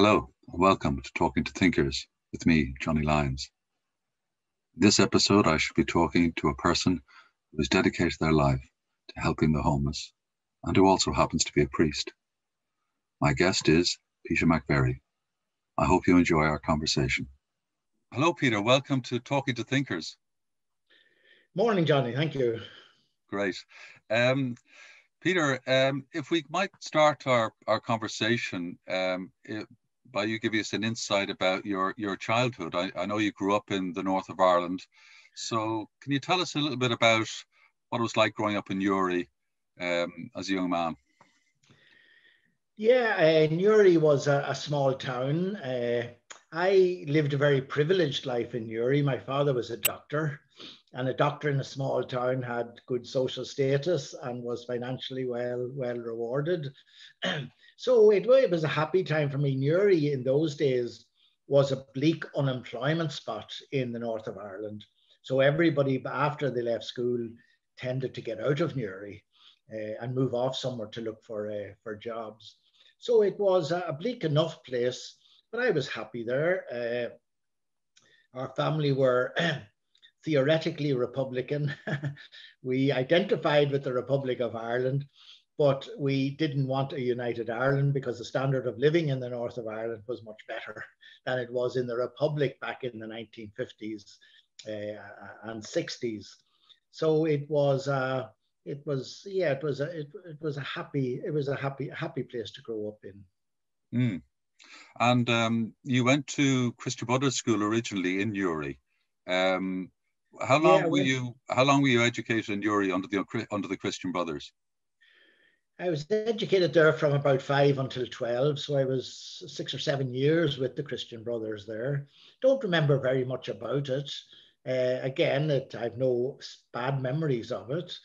Hello, and welcome to Talking to Thinkers with me, Johnny Lyons. In this episode, I shall be talking to a person who has dedicated their life to helping the homeless and who also happens to be a priest. My guest is Peter McVerry. I hope you enjoy our conversation. Hello, Peter. Welcome to Talking to Thinkers. Morning, Johnny. Thank you. Great. Um, Peter, um, if we might start our, our conversation um, it, by you giving us an insight about your, your childhood. I, I know you grew up in the north of Ireland. So can you tell us a little bit about what it was like growing up in Newry um, as a young man? Yeah, uh, Newry was a, a small town. Uh, I lived a very privileged life in Newry. My father was a doctor, and a doctor in a small town had good social status and was financially well well rewarded. so it, it was a happy time for me. Newry in those days was a bleak unemployment spot in the north of Ireland. So everybody after they left school tended to get out of Newry uh, and move off somewhere to look for uh, for jobs. So it was a bleak enough place, but I was happy there. Uh, our family were theoretically Republican. we identified with the Republic of Ireland, but we didn't want a united Ireland because the standard of living in the north of Ireland was much better than it was in the Republic back in the 1950s uh, and 60s. So it was, uh, it was, yeah, it was a, it, it was a happy, it was a happy, happy place to grow up in. Mm. And um, you went to Christian Brothers School originally in Newry. Um, how long yeah, were you? How long were you educated in Newry under the under the Christian Brothers? I was educated there from about five until twelve, so I was six or seven years with the Christian Brothers there. Don't remember very much about it. Uh, again, it, I've no bad memories of it.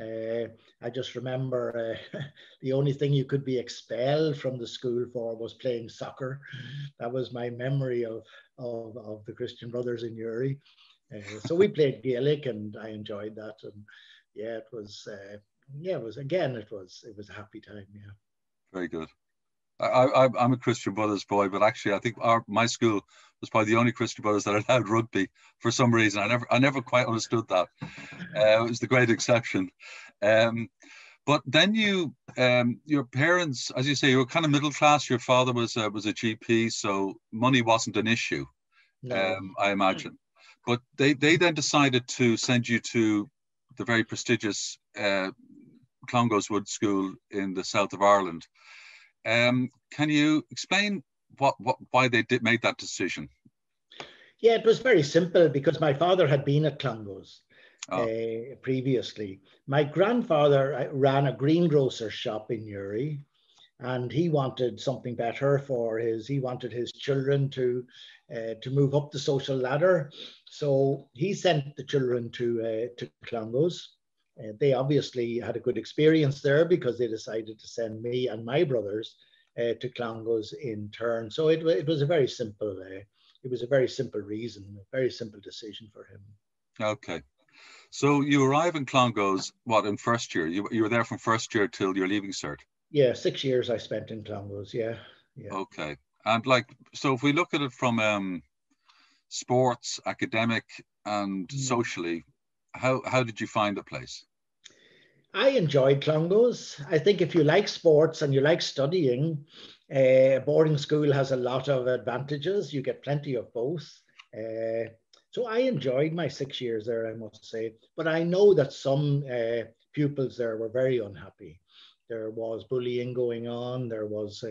Uh, I just remember uh, the only thing you could be expelled from the school for was playing soccer. That was my memory of, of, of the Christian Brothers in Newry. Uh, so we played Gaelic and I enjoyed that. And yeah, it was, uh, yeah, it was, again, it was, it was a happy time. Yeah. Very good. I, I, am a Christian Brothers boy, but actually, I think our my school was probably the only Christian Brothers that allowed rugby for some reason. I never I never quite understood that. Uh, it was the great exception. Um, but then you, um, your parents, as you say, you were kind of middle class. Your father was uh, was a GP, so money wasn't an issue. No. Um, I imagine. But they, they then decided to send you to the very prestigious uh, Clongowes Wood School in the south of Ireland. Um, can you explain what, what why they did made that decision? Yeah, it was very simple because my father had been at Clongowes oh. uh, previously. My grandfather uh, ran a greengrocer's shop in Newry, and he wanted something better for his. He wanted his children to uh, to move up the social ladder. So he sent the children to uh, to Clongowes. Uh, they obviously had a good experience there because they decided to send me and my brothers uh, to Clongowes in turn. So it, it was a very simple, uh, it was a very simple reason, a very simple decision for him. Okay. So you arrive in Clongowes, what, in first year? You, you were there from first year till your leaving cert? Yeah, six years I spent in Clongowes, yeah. yeah. Okay. And like, so if we look at it from um, sports, academic, and mm. socially, how, how did you find the place? I enjoyed Clongowes. I think if you like sports and you like studying, uh, boarding school has a lot of advantages. You get plenty of both. Uh, so I enjoyed my six years there, I must say. But I know that some uh, pupils there were very unhappy. There was bullying going on. There was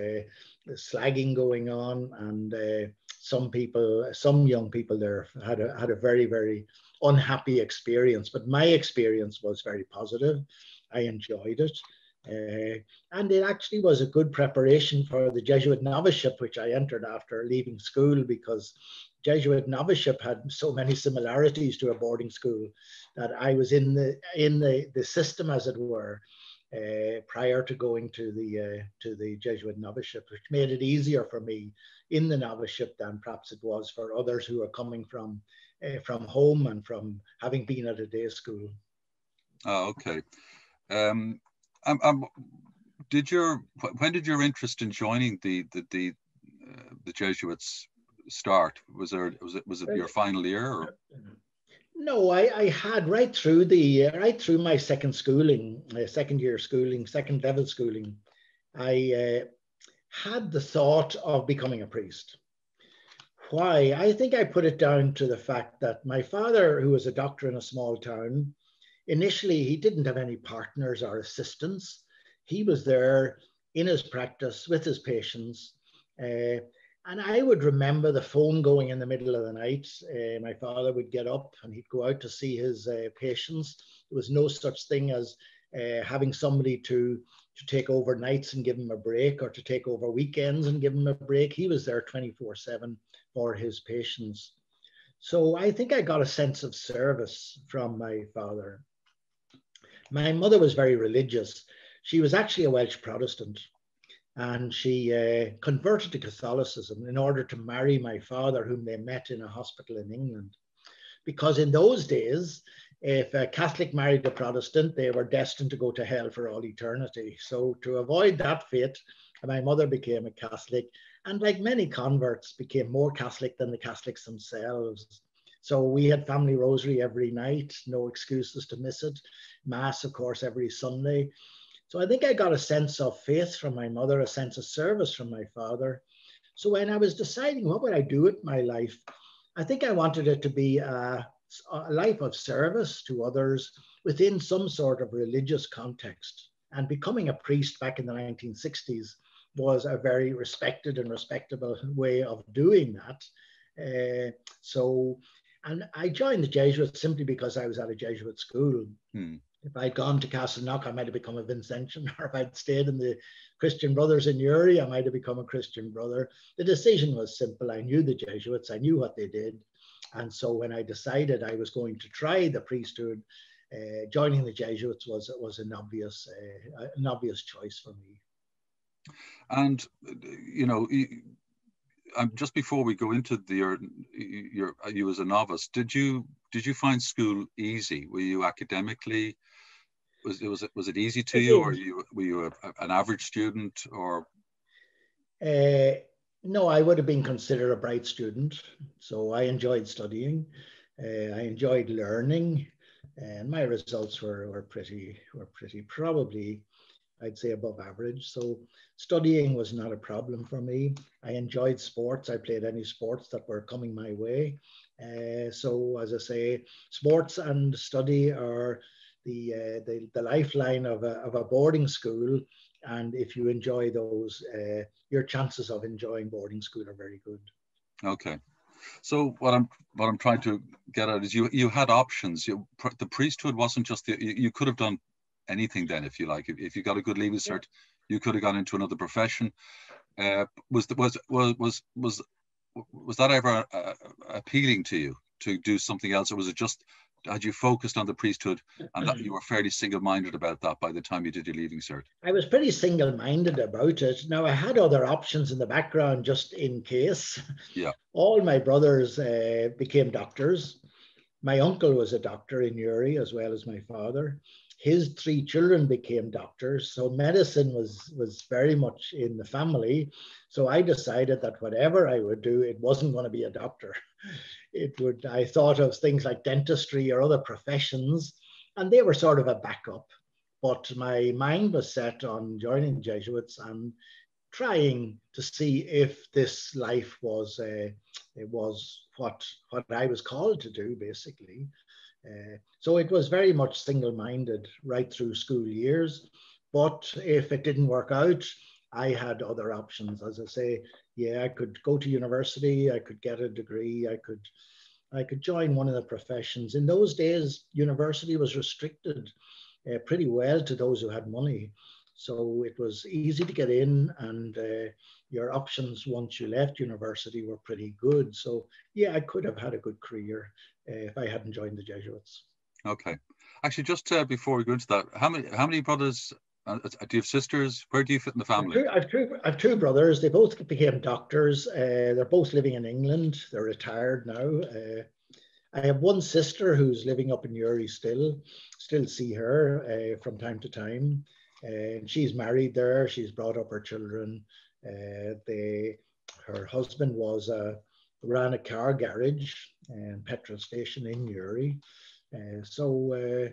slagging going on, and some people, some young people there had a had a very very unhappy experience. But my experience was very positive. I enjoyed it. Uh, and it actually was a good preparation for the Jesuit noviceship, which I entered after leaving school because Jesuit noviceship had so many similarities to a boarding school that I was in the in the, the system, as it were, uh, prior to going to the uh, to the Jesuit noviceship, which made it easier for me in the noviceship than perhaps it was for others who are coming from uh, from home and from having been at a day school. Oh, okay. Um, I'm, I'm, did your when did your interest in joining the the, the the Jesuits start? Was there was it was it your final year? Or? No, I, I had right through the right through my second schooling, uh, second year schooling, second level schooling. I uh, had the thought of becoming a priest. Why? I think I put it down to the fact that my father, who was a doctor in a small town, initially he didn't have any partners or assistants. He was there in his practice with his patients. Uh, and I would remember the phone going in the middle of the night. Uh, my father would get up and he'd go out to see his uh, patients. There was no such thing as uh, having somebody to to take over nights and give him a break or to take over weekends and give him a break. He was there 24 7 for his patients. So I think I got a sense of service from my father. My mother was very religious. She was actually a Welsh Protestant and she uh, converted to Catholicism in order to marry my father, whom they met in a hospital in England. Because in those days, if a Catholic married a Protestant, they were destined to go to hell for all eternity. So, to avoid that fate, my mother became a Catholic, and like many converts, became more Catholic than the Catholics themselves. So, we had family rosary every night, no excuses to miss it. Mass, of course, every Sunday. So, I think I got a sense of faith from my mother, a sense of service from my father. So, when I was deciding what would I do with my life, I think I wanted it to be a a life of service to others within some sort of religious context. And becoming a priest back in the 1960s was a very respected and respectable way of doing that. Uh, so, and I joined the Jesuits simply because I was at a Jesuit school. Hmm. If I'd gone to Castleknock, I might have become a Vincentian, or if I'd stayed in the Christian Brothers in Newry, I might have become a Christian brother. The decision was simple. I knew the Jesuits, I knew what they did. And so when I decided I was going to try the priesthood, uh, joining the Jesuits was was an obvious uh, an obvious choice for me. And you know, just before we go into the your, your you as a novice, did you did you find school easy? Were you academically was it was it was it easy to you, or you were you a, an average student, or? Uh, no, I would have been considered a bright student. So I enjoyed studying. Uh, I enjoyed learning, and my results were, were pretty were pretty probably, I'd say above average. So studying was not a problem for me. I enjoyed sports. I played any sports that were coming my way. Uh, so as I say, sports and study are the uh, the, the lifeline of a, of a boarding school and if you enjoy those, uh, your chances of enjoying boarding school are very good. Okay. So what I'm what I'm trying to get at is you you had options. You, the priesthood wasn't just the, you, you, could have done anything then if you like. If, if you got a good leaving cert, yeah. you could have gone into another profession. Uh, was the, was was was was was that ever uh, appealing to you to do something else, or was it just had you focused on the priesthood and that you were fairly single-minded about that by the time you did your leaving cert? I was pretty single-minded about it. Now I had other options in the background just in case. Yeah. All my brothers uh, became doctors. My uncle was a doctor in Newry as well as my father. His three children became doctors, so medicine was was very much in the family. So I decided that whatever I would do, it wasn't going to be a doctor it would I thought of things like dentistry or other professions, and they were sort of a backup. But my mind was set on joining Jesuits and trying to see if this life was uh, it was what what I was called to do, basically. Uh, so it was very much single-minded right through school years. But if it didn't work out, I had other options. As I say, yeah, I could go to university, I could get a degree, I could I could join one of the professions. In those days, university was restricted uh, pretty well to those who had money. So it was easy to get in, and uh, your options once you left university were pretty good. So, yeah, I could have had a good career uh, if I hadn't joined the Jesuits. Okay. Actually, just uh, before we go into that, how many how many brothers uh, do you have sisters? Where do you fit in the family? I have two, I have two brothers. They both became doctors. Uh, they're both living in England. They're retired now. Uh, I have one sister who's living up in Newry still. Still see her uh, from time to time. and she's married there. She's brought up her children. Uh, they, her husband was a ran a car garage and petrol station in. Uh, so uh,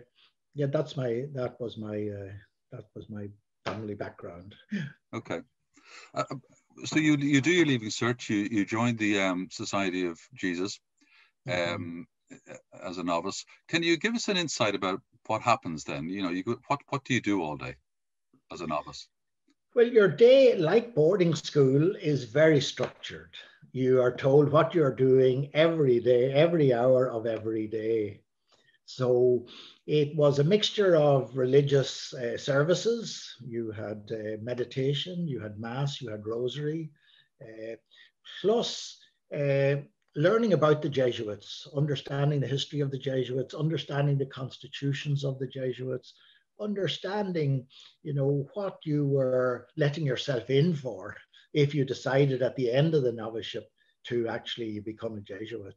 yeah, that's my that was my uh, that was my family background. Okay. Uh, so you you do your leaving cert. You you joined the um, Society of Jesus mm-hmm. um, mm-hmm. as a novice. Can you give us an insight about what happens then? You know, you go, what what do you do all day as a novice? Well, your day, like boarding school, is very structured. You are told what you're doing every day, every hour of every day. So it was a mixture of religious uh, services. You had uh, meditation, you had mass, you had rosary, uh, plus uh, learning about the Jesuits, understanding the history of the Jesuits, understanding the constitutions of the Jesuits, understanding, you know, what you were letting yourself in for if you decided at the end of the novitiate to actually become a Jesuit.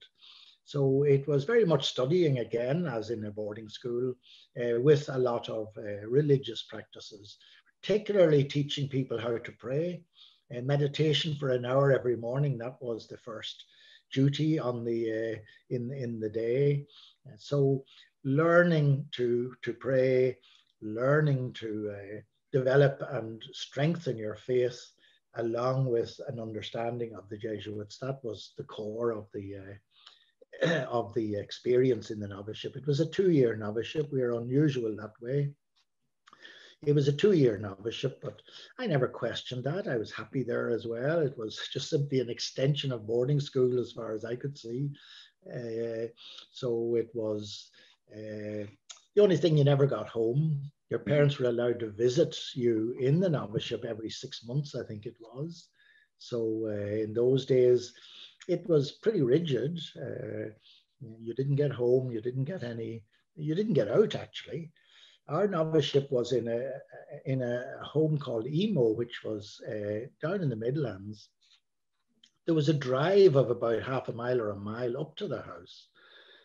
So it was very much studying again, as in a boarding school, uh, with a lot of uh, religious practices, particularly teaching people how to pray. Uh, meditation for an hour every morning, that was the first duty on the uh, in in the day. And so learning to to pray, learning to uh, develop and strengthen your faith along with an understanding of the Jesuits. That was the core of the uh, of the experience in the novitiate. It was a two-year novitiate. We are unusual that way. It was a two-year novitiate, but I never questioned that. I was happy there as well. It was just simply an extension of boarding school as far as I could see. Uh, so it was uh, the only thing you never got home. Your parents were allowed to visit you in the novitiate every six months, I think it was. So uh, in those days, it was pretty rigid. Uh, you didn't get home, you didn't get any, you didn't get out actually. Our novitiate was in a in a home called Emo, which was uh, down in the Midlands. There was a drive of about half a mile or a mile up to the house,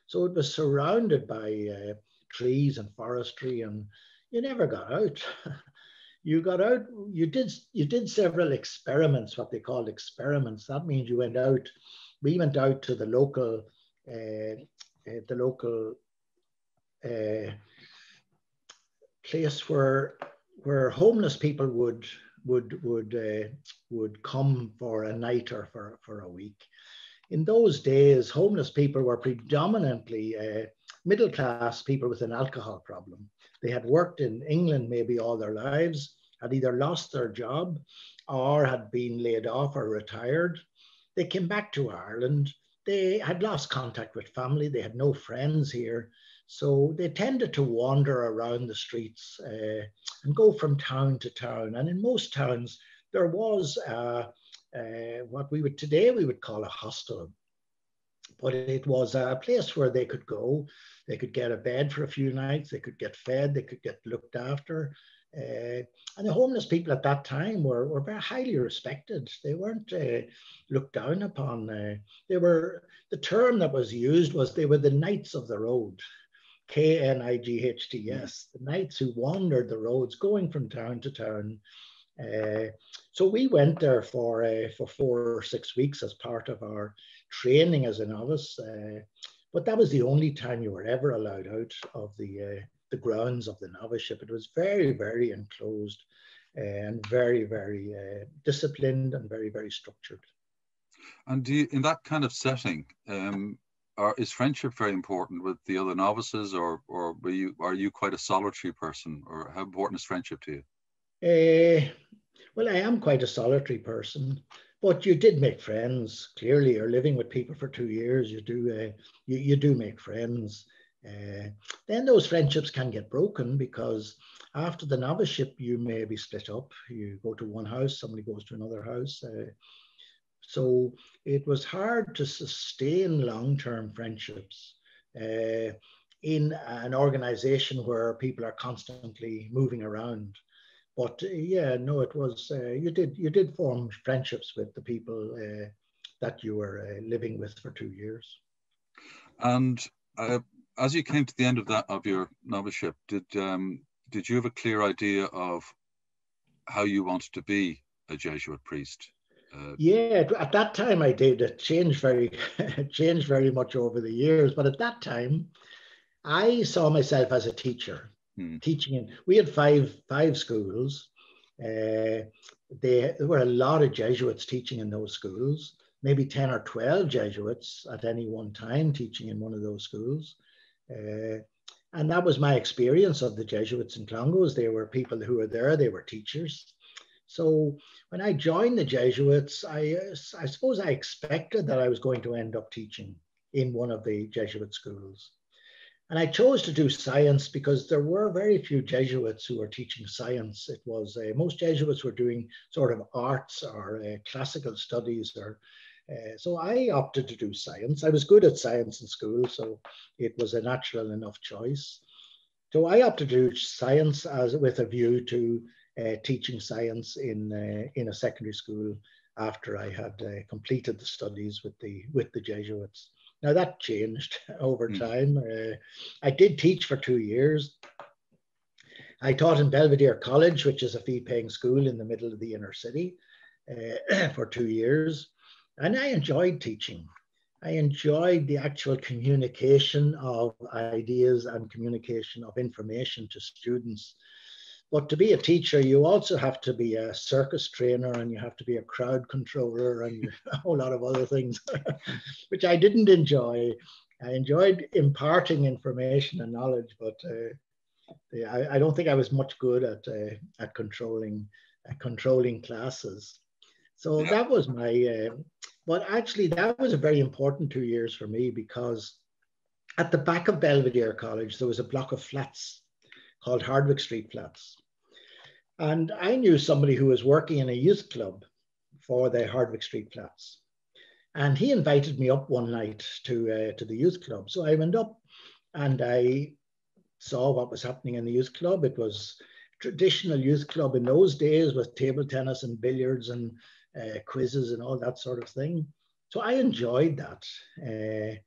so it was surrounded by uh, trees and forestry, and you never got out. you got out. You did you did several experiments, what they called experiments. That means you went out. We went out to the local, uh, uh, the local uh, place where where homeless people would would would would come for a night or for for a week. In those days, homeless people were predominantly middle class people with an alcohol problem. They had worked in England maybe all their lives, had either lost their job or had been laid off or retired. They came back to Ireland. They had lost contact with family. They had no friends here. So they tended to wander around the streets uh, and go from town to town. And in most towns, there was uh, what we would today we would call a hostel. But it was a place where they could go. They could get a bed for a few nights. They could get fed. They could get looked after. Uh, and the homeless people at that time were, were very highly respected. They weren't uh, looked down upon. Uh, they were the term that was used was they were the knights of the road. K N I G H T S, the knights who wandered the roads, going from town to town. So we went there for for four or six weeks as part of our training as a novice. Uh, but that was the only time you were ever allowed out of the uh, the grounds of the novitiate. It was very very enclosed and very very uh, disciplined and very very structured. And you, in that kind of setting, um, are, is friendship very important with the other novices, or or were you are you quite a solitary person, or how important is friendship to you? Uh, well, I am quite a solitary person, but you did make friends. Clearly, you're living with people for two years. You do uh, you you do make friends. Uh, then those friendships can get broken because after the novitiate, you may be split up. You go to one house, somebody goes to another house. Uh, so it was hard to sustain long term friendships uh, in an organization where people are constantly moving around. But uh, yeah, no, it was uh, you did you did form friendships with the people uh, that you were uh, living with for two years. And uh, as you came to the end of that of your novitiate, did um, did you have a clear idea of how you wanted to be a Jesuit priest? Uh, yeah, at that time I did. It changed very, changed very much over the years. But at that time, I saw myself as a teacher, hmm. teaching. In, we had five five schools. Uh, there were a lot of Jesuits teaching in those schools, maybe 10 or 12 Jesuits at any one time teaching in one of those schools. Uh, and that was my experience of the Jesuits in Clongowes. They were people who were there, they were teachers. So when I joined the Jesuits, I, I suppose I expected that I was going to end up teaching in one of the Jesuit schools. And I chose to do science because there were very few Jesuits who were teaching science. It was uh, most Jesuits were doing sort of arts or uh, classical studies or uh, so I opted to do science. I was good at science in school, so it was a natural enough choice. So I opted to do science as with a view to uh, teaching science in uh, in a secondary school after I had uh, completed the studies with the with the Jesuits. Now that changed over mm. time. Uh, I did teach for two years. I taught in Belvedere College, which is a fee-paying school in the middle of the inner city, uh, for two years. And I enjoyed teaching. I enjoyed the actual communication of ideas and communication of information to students. But to be a teacher, you also have to be a circus trainer and you have to be a crowd controller and a whole lot of other things, which I didn't enjoy. I enjoyed imparting information and knowledge, but uh, I, I, don't think I was much good at, uh, at controlling, controlling classes. So that was my, uh, but actually that was a very important two years for me because at the back of Belvedere College, there was a block of flats called Hardwick Street Flats. And I knew somebody who was working in a youth club for the Hardwick Street Flats. And he invited me up one night to, uh, to the youth club. So I went up and I saw what was happening in the youth club. It was traditional youth club in those days with table tennis and billiards and uh, quizzes and all that sort of thing. So I enjoyed that. Uh,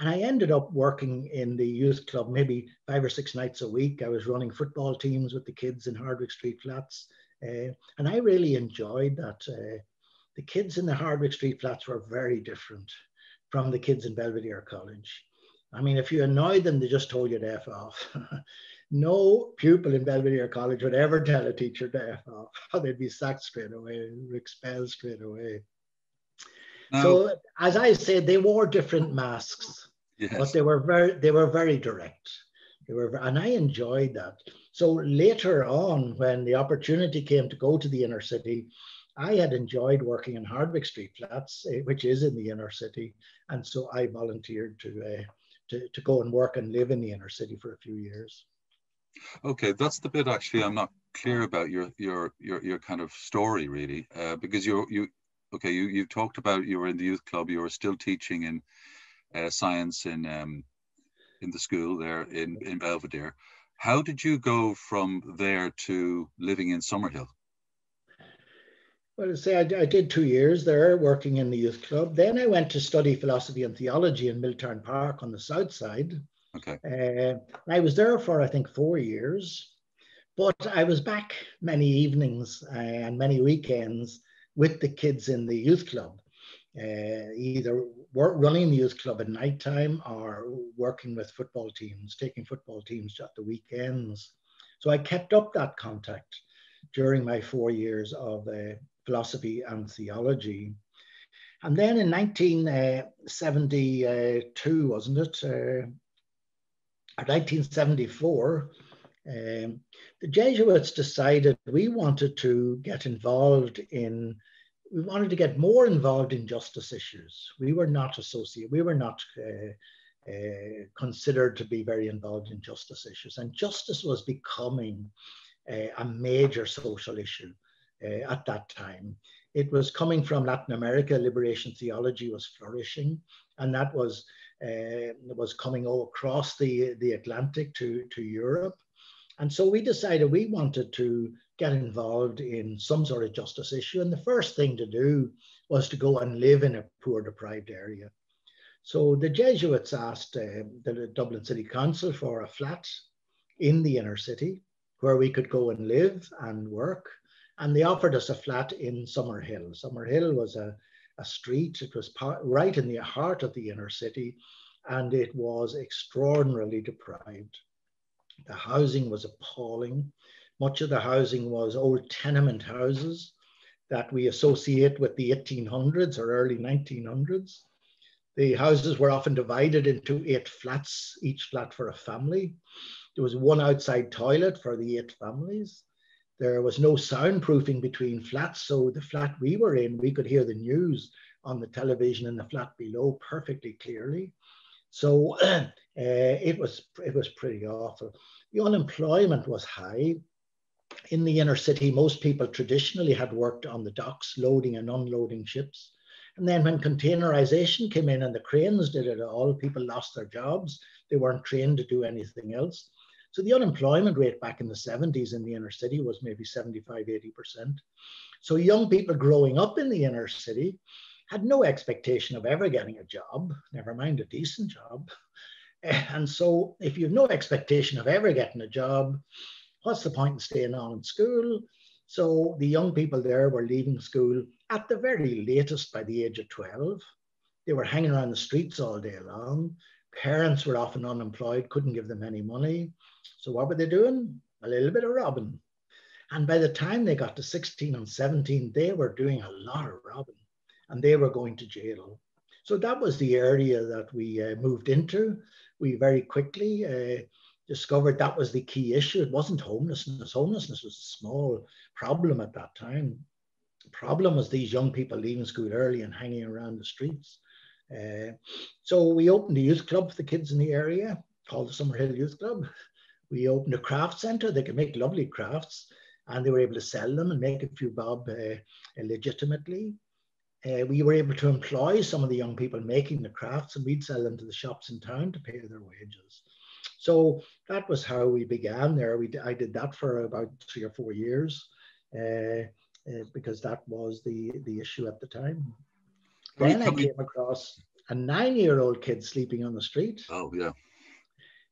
and I ended up working in the youth club maybe five or six nights a week. I was running football teams with the kids in Hardwick Street Flats. Uh, and I really enjoyed that. Uh, the kids in the Hardwick Street Flats were very different from the kids in Belvedere College. I mean, if you annoyed them, they just told you to F off. no pupil in Belvedere College would ever tell a teacher to F off, they'd be sacked straight away, expelled straight away. Now, so, as I said, they wore different masks, yes. but they were very, they were very direct. They were, and I enjoyed that. So later on, when the opportunity came to go to the inner city, I had enjoyed working in Hardwick Street Flats, eh, which is in the inner city, and so I volunteered to, uh, to to go and work and live in the inner city for a few years. Okay, that's the bit actually I'm not clear about your your your your kind of story really, uh, because you you okay you you talked about you were in the youth club, you were still teaching in uh, science in um, in the school there in in Belvedere. How did you go from there to living in Summerhill? Well, say I, I, did two years there working in the youth club. Then I went to study philosophy and theology in Milltown Park on the south side. Okay. Uh, I was there for, I think, four years, but I was back many evenings uh, and many weekends with the kids in the youth club, uh, either work, running the youth club at night time or working with football teams, taking football teams at the weekends. So I kept up that contact during my four years of uh, philosophy and theology. And then in 1972, wasn't it? Uh, 1974, um, the Jesuits decided we wanted to get involved in, we wanted to get more involved in justice issues. We were not associated, we were not uh, uh, considered to be very involved in justice issues. And justice was becoming uh, a major social issue uh, at that time. It was coming from Latin America, liberation theology was flourishing, and that was uh, was coming all across the, the Atlantic to, to Europe. And so we decided we wanted to get involved in some sort of justice issue. And the first thing to do was to go and live in a poor deprived area. So the Jesuits asked uh, the Dublin City Council for a flat in the inner city where we could go and live and work. And they offered us a flat in Summerhill. Summerhill was a, a street, it was part, right in the heart of the inner city, and it was extraordinarily deprived. The housing was appalling. Much of the housing was old tenement houses that we associate with the 1800s or early 1900s. The houses were often divided into eight flats, each flat for a family. There was one outside toilet for the eight families. There was no soundproofing between flats. So the flat we were in, we could hear the news on the television in the flat below perfectly clearly. So uh, it was it was pretty awful. The unemployment was high. In the inner city, most people traditionally had worked on the docks, loading and unloading ships. And then when containerization came in and the cranes did it all, people lost their jobs. They weren't trained to do anything else. So the unemployment rate back in the 70s in the inner city was maybe 75, 80%. So young people growing up in the inner city had no expectation of ever getting a job, never mind a decent job. And so if you have no expectation of ever getting a job, what's the point in staying on in school? So the young people there were leaving school at the very latest by the age of 12. They were hanging around the streets all day long. Parents were often unemployed, couldn't give them any money. So what were they doing? A little bit of robbing. And by the time they got to 16 and 17, they were doing a lot of robbing and they were going to jail. So that was the area that we uh, moved into. We very quickly uh, discovered that was the key issue. It wasn't homelessness. Homelessness was a small problem at that time. The problem was these young people leaving school early and hanging around the streets. Uh, so we opened a youth club for the kids in the area called the Summerhill Youth Club. We opened a craft center. They could make lovely crafts and they were able to sell them and make a few bob uh, legitimately. Uh, we were able to employ some of the young people making the crafts and we'd sell them to the shops in town to pay their wages. So that was how we began there. We, I did that for about three or four years uh, uh, because that was the, the issue at the time. Then I came across a nine-year-old kid sleeping on the street. Oh, yeah.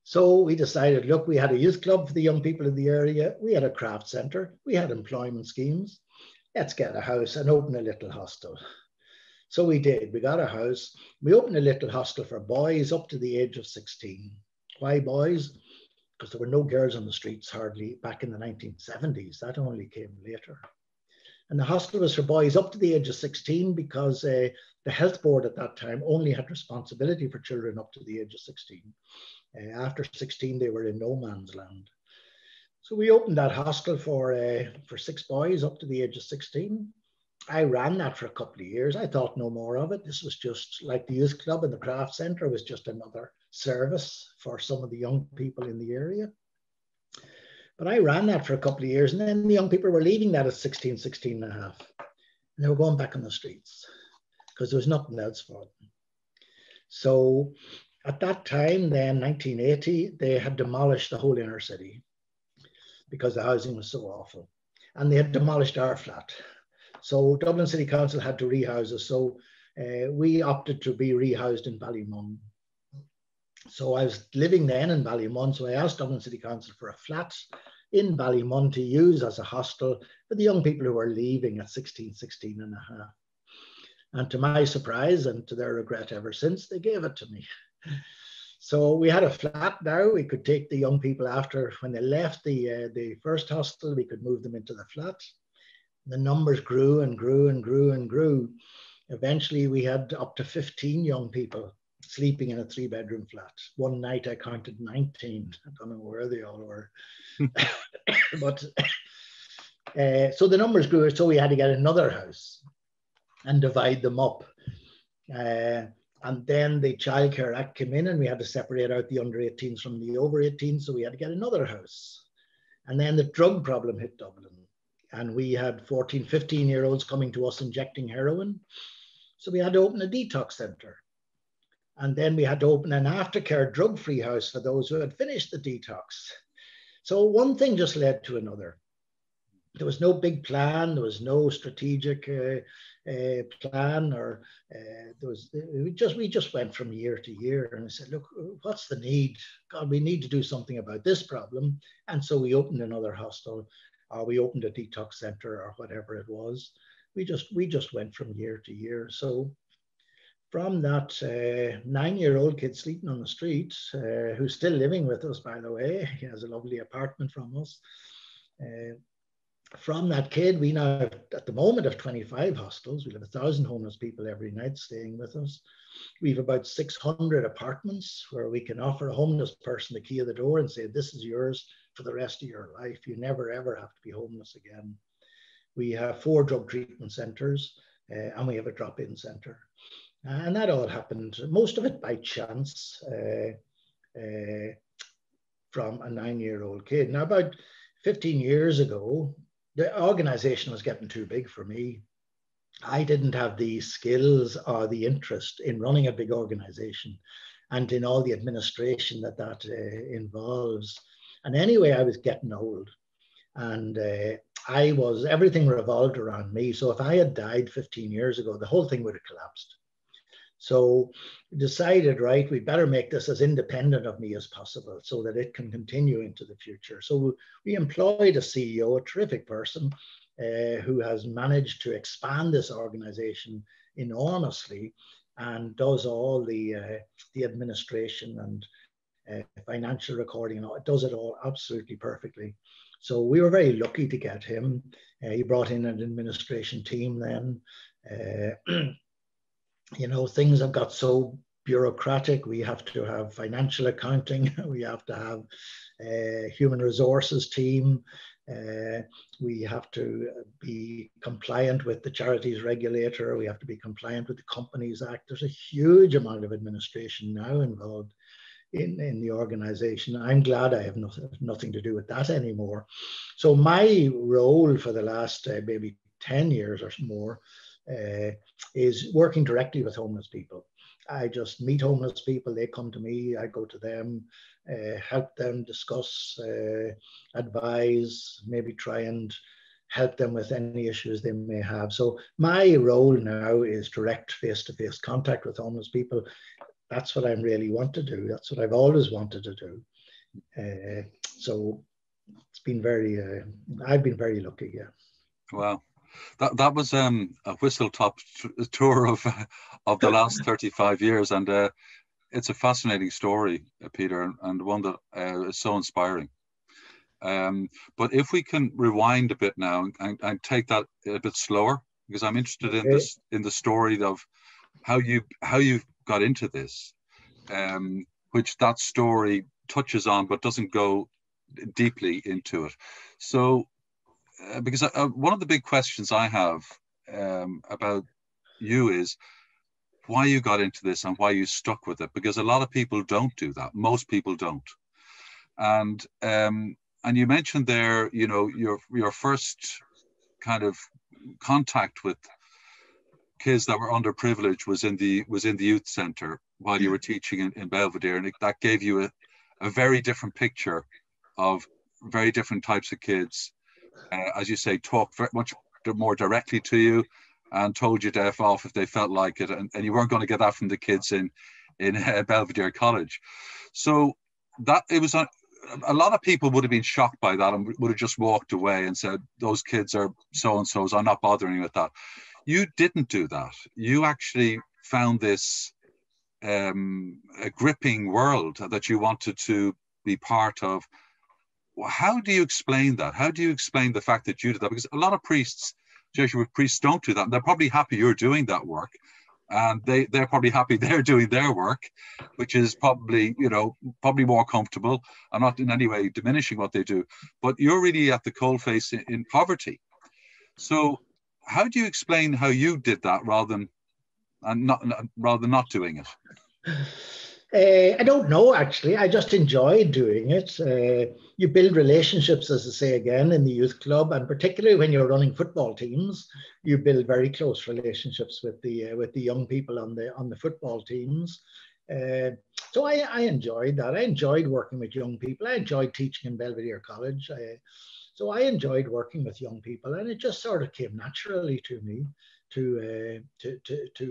So we decided, look, we had a youth club for the young people in the area. We had a craft center. We had employment schemes. Let's get a house and open a little hostel. So we did. We got a house. We opened a little hostel for boys up to the age of 16. Why boys? Because there were no girls on the streets hardly back in the 1970s. That only came later. And the hostel was for boys up to the age of 16 because uh, the health board at that time only had responsibility for children up to the age of 16. Uh, after 16, they were in no man's land. So we opened that hostel for, uh, for six boys up to the age of 16. I ran that for a couple of years. I thought no more of it. This was just like the youth club and the craft center was just another service for some of the young people in the area. But I ran that for a couple of years and then the young people were leaving that at 16, 16 and a half. And they were going back on the streets because there was nothing else for them. So at that time, then 1980, they had demolished the whole inner city because the housing was so awful. And they had demolished our flat. So Dublin City Council had to rehouse us. So uh, we opted to be rehoused in Ballymun. So I was living then in Ballymun. So I asked Dublin City Council for a flat in Ballymun to use as a hostel for the young people who were leaving at 16, 16 and a half. And to my surprise and to their regret ever since, they gave it to me. So we had a flat now. We could take the young people after when they left the uh, the first hostel. We could move them into the flat. The numbers grew and grew and grew and grew. Eventually, we had up to 15 young people sleeping in a three bedroom flat. One night I counted 19. I don't know where they all were. but uh, so the numbers grew. So we had to get another house and divide them up. Uh, and then the Childcare Act came in and we had to separate out the under 18s from the over 18s. So we had to get another house. And then the drug problem hit Dublin. And we had 14, 15 year olds coming to us injecting heroin. So we had to open a detox center. And then we had to open an aftercare drug free house for those who had finished the detox. So one thing just led to another. There was no big plan, there was no strategic uh, uh, plan or uh, there was we just we just went from year to year and I said look what's the need God we need to do something about this problem and so we opened another hostel or we opened a detox center or whatever it was. We just we just went from year to year. So from that uh, nine-year-old kid sleeping on the street, uh, who's still living with us, by the way, he has a lovely apartment from us. Uh, from that kid, we now, at the moment, have 25 hostels. We have a thousand homeless people every night staying with us. We have about 600 apartments where we can offer a homeless person the key of the door and say, This is yours for the rest of your life. You never ever have to be homeless again. We have four drug treatment centres uh, and we have a drop in centre. And that all happened, most of it by chance, uh, uh, from a nine year old kid. Now, about 15 years ago, the organization was getting too big for me. I didn't have the skills or the interest in running a big organization and in all the administration that that uh, involves. And anyway, I was getting old and uh, I was, everything revolved around me. So if I had died 15 years ago, the whole thing would have collapsed. So decided, right, we better make this as independent of me as possible so that it can continue into the future. So we employed a CEO, a terrific person, uh, who has managed to expand this organization enormously and does all the, uh, the administration and uh, financial recording it does it all absolutely perfectly. So we were very lucky to get him. Uh, he brought in an administration team then. Uh, you know, things have got so bureaucratic. We have to have financial accounting. we have to have a human resources team. Uh, we have to be compliant with the charities regulator. We have to be compliant with the Companies Act. There's a huge amount of administration now involved in, in the organization. I'm glad I have nothing, nothing to do with that anymore. So my role for the last uh, maybe 10 years or more uh, is working directly with homeless people. I just meet homeless people, they come to me, I go to them, uh, help them discuss, uh, advise, maybe try and help them with any issues they may have. So my role now is direct face-to-face contact with homeless people. That's what I really want to do. That's what I've always wanted to do. Uh, so it's been very, uh, I've been very lucky, yeah. Wow that that was um, a whistle top tour of of the last 35 years and uh, it's a fascinating story uh, peter and, and one that uh, is so inspiring um, but if we can rewind a bit now and, and, take that a bit slower because i'm interested in this in the story of how you how you got into this um, which that story touches on but doesn't go deeply into it so uh, because uh, one of the big questions I have um, about you is why you got into this and why you stuck with it. Because a lot of people don't do that. Most people don't. And um, and you mentioned there, you know, your your first kind of contact with kids that were underprivileged was in the was in the youth center while you were teaching in, in Belvedere, and it, that gave you a, a very different picture of very different types of kids uh, as you say, talk very much more directly to you and told you to F off if they felt like it. And, and you weren't going to get that from the kids in, in uh, Belvedere College. So that it was a, a lot of people would have been shocked by that and would have just walked away and said, those kids are so and so's. I'm not bothering with that. You didn't do that. You actually found this um, a gripping world that you wanted to be part of how do you explain that? How do you explain the fact that you did that? Because a lot of priests, Jesuit priests, don't do that. And they're probably happy you're doing that work. And they, they're probably happy they're doing their work, which is probably, you know, probably more comfortable. I'm not in any way diminishing what they do, but you're really at the coalface in, in poverty. So how do you explain how you did that rather than and not rather not doing it? Uh, I don't know actually. I just enjoy doing it. Uh, you build relationships, as I say again, in the youth club, and particularly when you're running football teams, you build very close relationships with the uh, with the young people on the on the football teams. Uh, so I, I, enjoyed that. I enjoyed working with young people. I enjoyed teaching in Belvedere College. I, so I enjoyed working with young people, and it just sort of came naturally to me to, uh, to, to, to,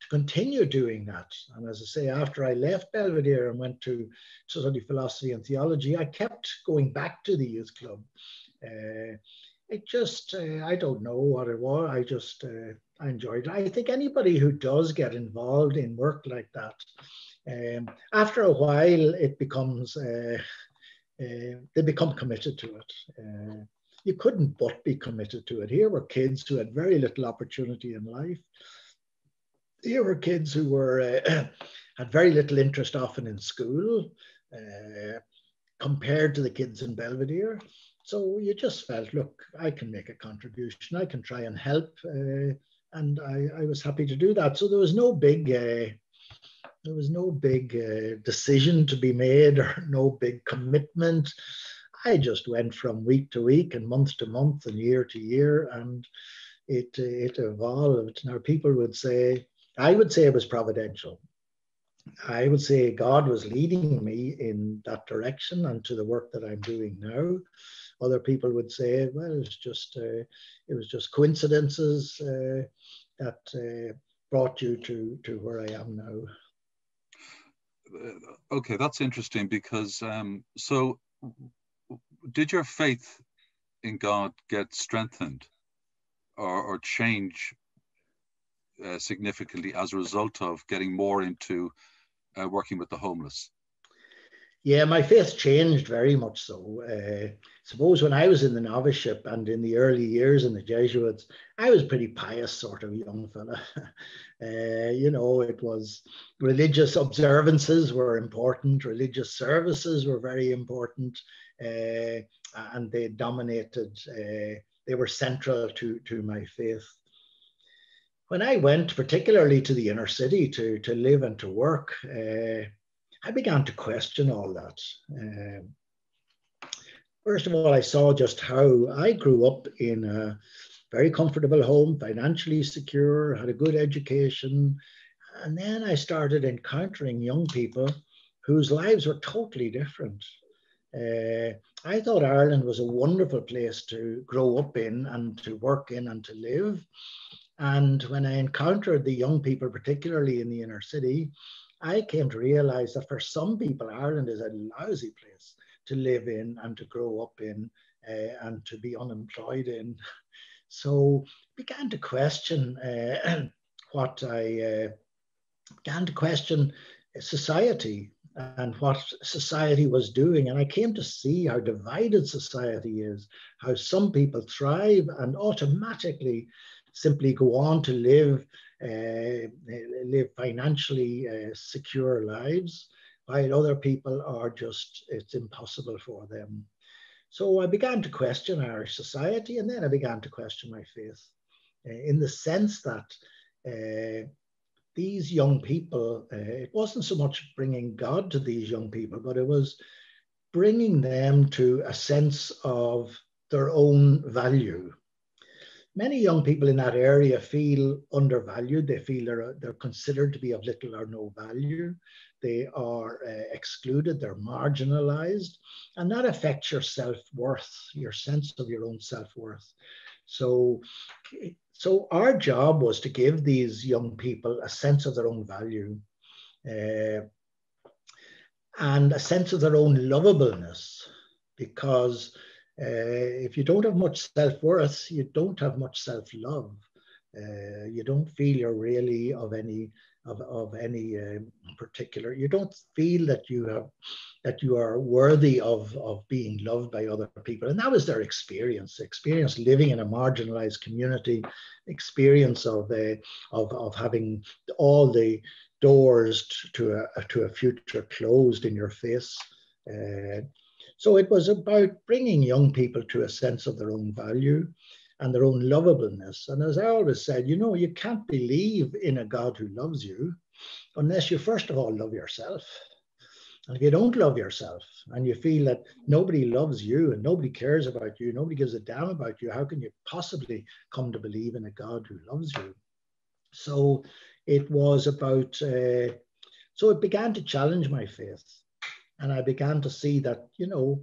to continue doing that. And as I say, after I left Belvedere and went to study philosophy and theology, I kept going back to the youth club Uh, it just, uh, I don't know what it was. I just, uh, I enjoyed it. I think anybody who does get involved in work like that, um, after a while, it becomes, uh, they become committed to it. Uh, you couldn't but be committed to it. Here were kids who had very little opportunity in life. Here were kids who were uh, had very little interest often in school uh, compared to the kids in Belvedere. So you just felt, look, I can make a contribution. I can try and help, uh, and I, I, was happy to do that. So there was no big, there was no big uh, decision to be made or no big commitment. I just went from week to week and month to month and year to year, and it it evolved. Now people would say, I would say it was providential. I would say God was leading me in that direction and to the work that I'm doing now. Other people would say, well, it's just uh, it was just coincidences uh, that uh, brought you to to where I am now. Okay, that's interesting because um, so did your faith in God get strengthened or, or change uh, significantly as a result of getting more into uh, working with the homeless? Yeah, my faith changed very much so. Uh, suppose when I was in the noviceship and in the early years in the Jesuits, I was pretty pious sort of young fella. Uh, you know, it was religious observances were important, religious services were very important, uh, and they dominated. Uh, they were central to to my faith. When I went, particularly to the inner city to to live and to work. I began to question all that. Um, first of all, I saw just how I grew up in a very comfortable home, financially secure, had a good education. And then I started encountering young people whose lives were totally different. Uh, I thought Ireland was a wonderful place to grow up in and to work in and to live. And when I encountered the young people, particularly in the inner city, I came to realize that for some people, Ireland is a lousy place to live in and to grow up in uh, and to be unemployed in. So began to question uh, what I uh, began to question society and what society was doing. And I came to see how divided society is, how some people thrive and automatically simply go on to live live financially uh, secure lives, while other people are just, it's impossible for them. So I began to question Irish society, and then I began to question my faith uh, in the sense that uh, these young people, uh, it wasn't so much bringing God to these young people, but it was bringing them to a sense of their own value many young people in that area feel undervalued. They feel they're, they're considered to be of little or no value. They are uh, excluded, they're marginalized, and that affects your self worth, your sense of your own self worth. So, so our job was to give these young people a sense of their own value. Uh, and a sense of their own lovableness because if you don't have much self worth, you don't have much self love. Uh, you don't feel you're really of any of, of any uh, particular. You don't feel that you have that you are worthy of of being loved by other people, and that was their experience. Experience living in a marginalized community, experience of uh, of of having all the doors to a to a future closed in your face. Uh, so it was about bringing young people to a sense of their own value and their own lovableness. And as I always said, you know, you can't believe in a God who loves you unless you first of all love yourself. And if you don't love yourself and you feel that nobody loves you and nobody cares about you, nobody gives a damn about you, how can you possibly come to believe in a God who loves you? So it was about, uh, so it began to challenge my faith. And I began to see that, you know,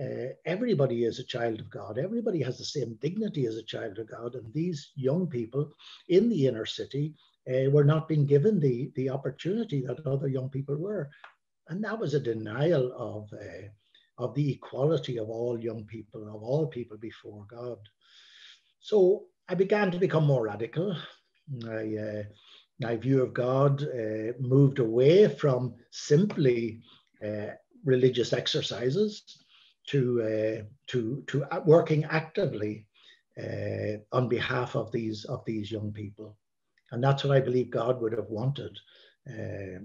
uh, everybody is a child of God. Everybody has the same dignity as a child of God. And these young people in the inner city uh, were not being given the, the opportunity that other young people were. And that was a denial of, uh, of the equality of all young people, of all people before God. So I began to become more radical. I, my view of God moved away from simply religious exercises to, uh, to, to working actively uh, on behalf of these, of these young people. And that's what I believe God would have wanted. Uh,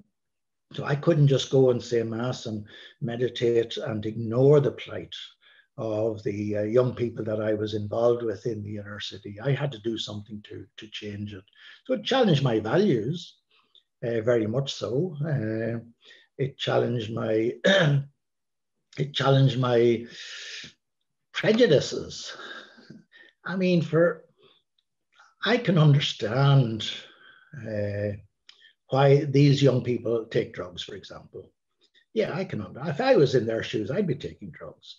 so I couldn't just go and say Mass and meditate and ignore the plight of the uh, young people that I was involved with in the inner city. I had to do something to, to change it. So it challenged my values, uh, very much so. Uh, it challenged my it challenged my prejudices. I mean, for I can understand uh, why these young people take drugs, for example. Yeah, I can understand. If I was in their shoes, I'd be taking drugs.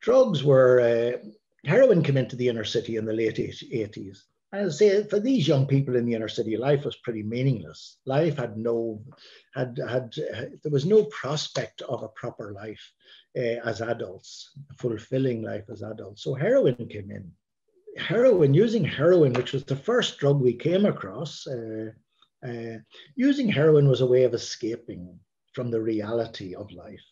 Drugs were uh, heroin came into the inner city in the late 80s. I say for these young people in the inner city, life was pretty meaningless. Life had no, had had there was no prospect of a proper life uh, as adults, fulfilling life as adults. So heroin came in. Heroin, using heroin, which was the first drug we came across, uh, using heroin was a way of escaping from the reality of life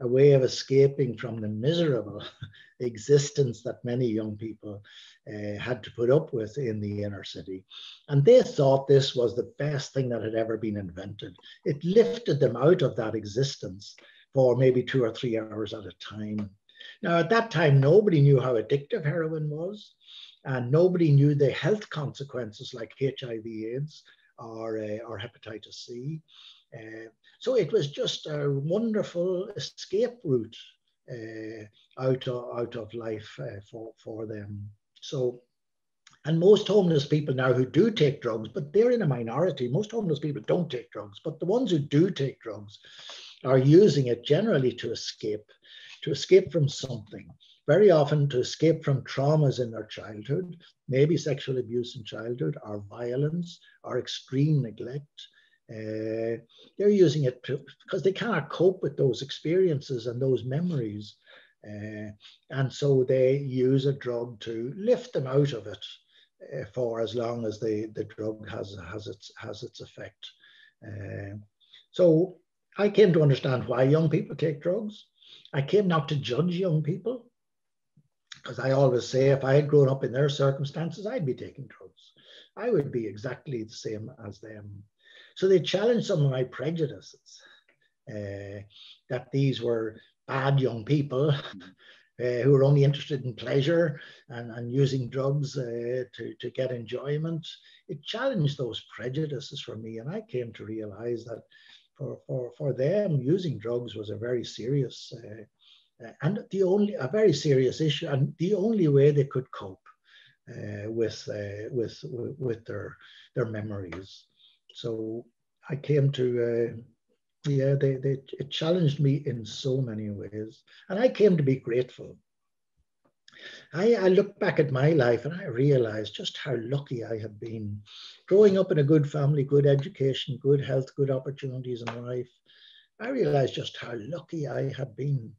a way of escaping from the miserable existence that many young people uh, had to put up with in the inner city. And they thought this was the best thing that had ever been invented. It lifted them out of that existence for maybe two or three hours at a time. Now, at that time, nobody knew how addictive heroin was, and nobody knew the health consequences like HIV, AIDS, or, uh, or hepatitis C. Uh, so it was just a wonderful escape route uh, out, of, out of life uh, for, for them. So, and most homeless people now who do take drugs, but they're in a minority. Most homeless people don't take drugs, but the ones who do take drugs are using it generally to escape, to escape from something. Very often to escape from traumas in their childhood, maybe sexual abuse in childhood, or violence, or extreme neglect, uh, they're using it because they cannot cope with those experiences and those memories. Uh, and so they use a drug to lift them out of it uh, for as long as the, the drug has, has, its, has its effect. Uh, so I came to understand why young people take drugs. I came not to judge young people, because I always say if I had grown up in their circumstances, I'd be taking drugs. I would be exactly the same as them. So they challenged some of my prejudices uh, that these were bad young people uh, who were only interested in pleasure and, and using drugs uh, to, to get enjoyment. It challenged those prejudices for me. And I came to realize that for, for, for them, using drugs was a very serious uh, uh, and the only a very serious issue and the only way they could cope uh, with, uh, with, with their, their memories. So I came to, uh, yeah, they, they, it challenged me in so many ways. And I came to be grateful. I, I look back at my life and I realize just how lucky I have been. Growing up in a good family, good education, good health, good opportunities in life, I realized just how lucky I have been.